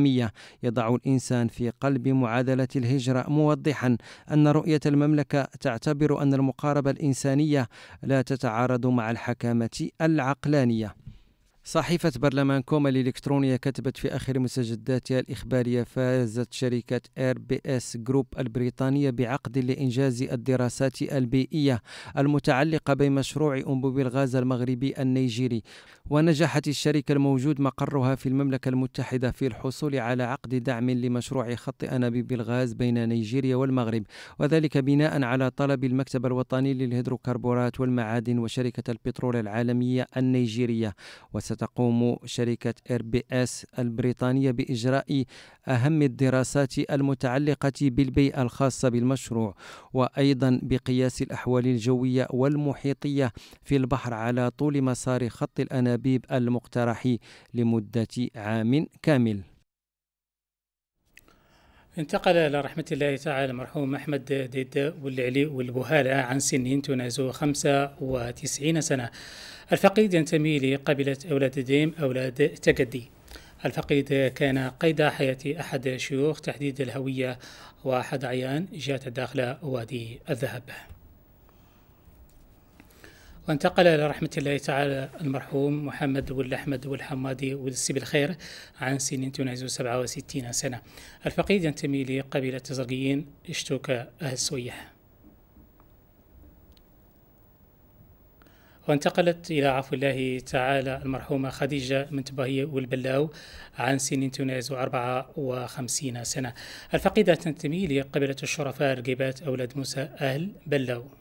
والنظامية يضع الإنسان في قلب معادلة الهجرة موضحا أن رؤية المملكة تعتبر أن المقاربة الإنسانية لا تتعارض مع الحكامة العقلانية. صحيفة برلمان كوم الإلكترونية كتبت في آخر مستجداتها الإخبارية فازت شركة RPS Group البريطانية بعقد لإنجاز الدراسات البيئية المتعلقة بمشروع أنبوب الغاز المغربي النيجيري. ونجحت الشركة الموجود مقرها في المملكة المتحدة في الحصول على عقد دعم لمشروع خط أنابيب الغاز بين نيجيريا والمغرب وذلك بناء على طلب المكتب الوطني للهيدروكربورات والمعادن وشركة البترول العالمية النيجيرية. ستقوم شركة RPS البريطانية بإجراء أهم الدراسات المتعلقة بالبيئة الخاصة بالمشروع وأيضا بقياس الأحوال الجوية والمحيطية في البحر على طول مسار خط الأنابيب المقترح لمدة عام كامل. انتقل إلى رحمة الله تعالى المرحوم أحمد ديد والعلي والبهالة عن سن تناهز 95 سنة. الفقيد ينتمي لقبيلة أولاد ديم أولاد تقدي الفقيد كان قيد حياة أحد شيوخ تحديد الهوية وأحد عيان جات داخل وادي الذهب. وانتقل إلى رحمة الله تعالى المرحوم محمد ول أحمد والحمادي والسي بالخير عن سن تناهز 67 سنة. الفقيد ينتمي لقبيلة زرقيين اشتوكا أهل سويح. وانتقلت إلى عفو الله تعالى المرحومة خديجة من تباهية والبلاو عن سن تناهز 54 سنة. الفقيدة تنتمي لقبيلة الشرفاء رقيبات أولاد موسى أهل بلاو.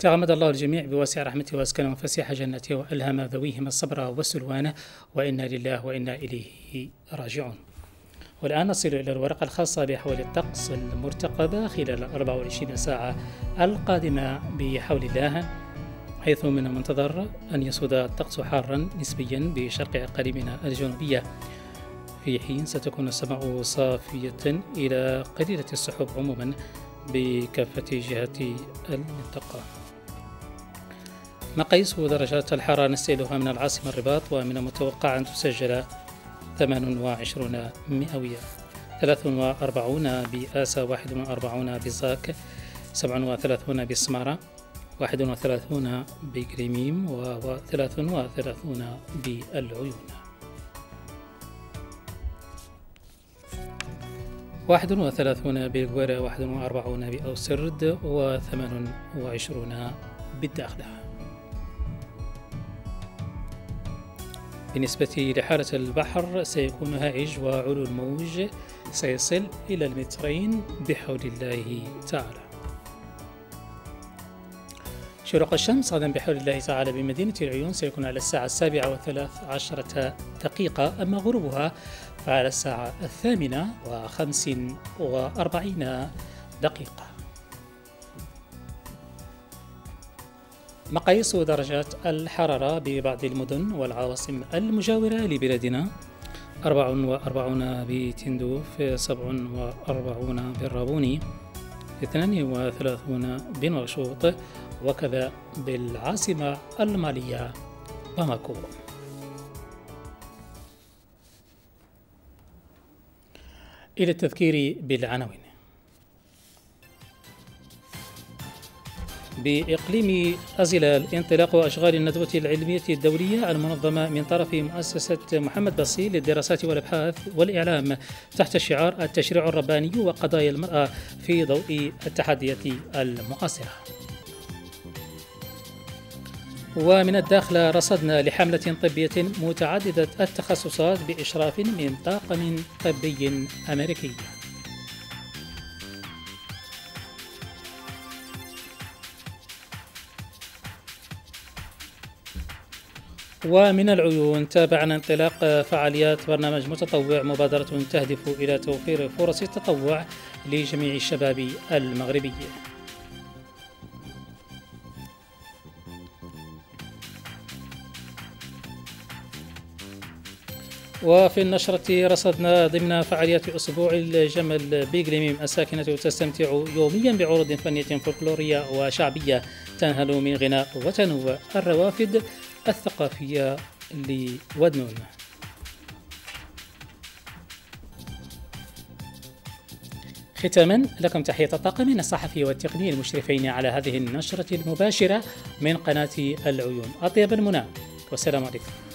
تغمد الله الجميع بواسع رحمته واسكنهم فسيح جنته وألهم ذويهم الصبر والسلوان وإنا لله وإنا إليه راجعون. والآن نصل إلى الورقة الخاصة باحوال الطقس المرتقبة خلال 24 ساعة القادمة بحول الله حيث من المنتظر أن يسود الطقس حارا نسبيا بشرق اقاليمنا الجنوبية في حين ستكون السماء صافية إلى قليلة السحب عموما بكافة جهات المنطقة. مقاييس درجات الحرارة نستهلها من العاصمة الرباط ومن المتوقع أن تسجل 28 مئوية. 43 بآسا 41 بزاك 37 بسمارة 31 بقريميم و 33 بالعيون. واحد وثلاثون بالقويرة واحد وأربعون بأوسرد وثمان وعشرون بالداخلة. بالنسبة لحالة البحر سيكون هائج وعلو الموج سيصل إلى المترين بحول الله تعالى. شروق الشمس غدا بحول الله تعالى بمدينة العيون سيكون على الساعة السابعة وثلاث عشرة دقيقة أما غروبها فعلى الساعة الثامنة وخمس وأربعين دقيقة. مقاييس درجات الحرارة ببعض المدن والعواصم المجاورة لبلادنا. 44 بتندوف 47 بالرابوني 32 بنواكشوط وكذا بالعاصمة المالية باماكو. إلى التذكير بالعناوين. بإقليم أزلال انطلاق أشغال الندوة العلمية الدولية المنظمة من طرف مؤسسة محمد بصير للدراسات والأبحاث والإعلام تحت شعار التشريع الرباني وقضايا المرأة في ضوء التحديات المعاصرة ومن الداخل رصدنا لحملة طبية متعددة التخصصات بإشراف من طاقم طبي أمريكي. ومن العيون تابعنا انطلاق فعاليات برنامج متطوع مبادرة تهدف إلى توفير فرص التطوع لجميع الشباب المغربي. وفي النشرة رصدنا ضمن فعاليات أسبوع الجمل بيغليميم الساكنة تستمتع يوميا بعروض فنية فولكلورية وشعبية تنهل من غناء وتنوع. الروافد الثقافية لودنون. ختاما لكم تحية الطاقم الصحفي والتقني المشرفين على هذه النشرة المباشرة من قناة العيون أطيب المنى. والسلام عليكم.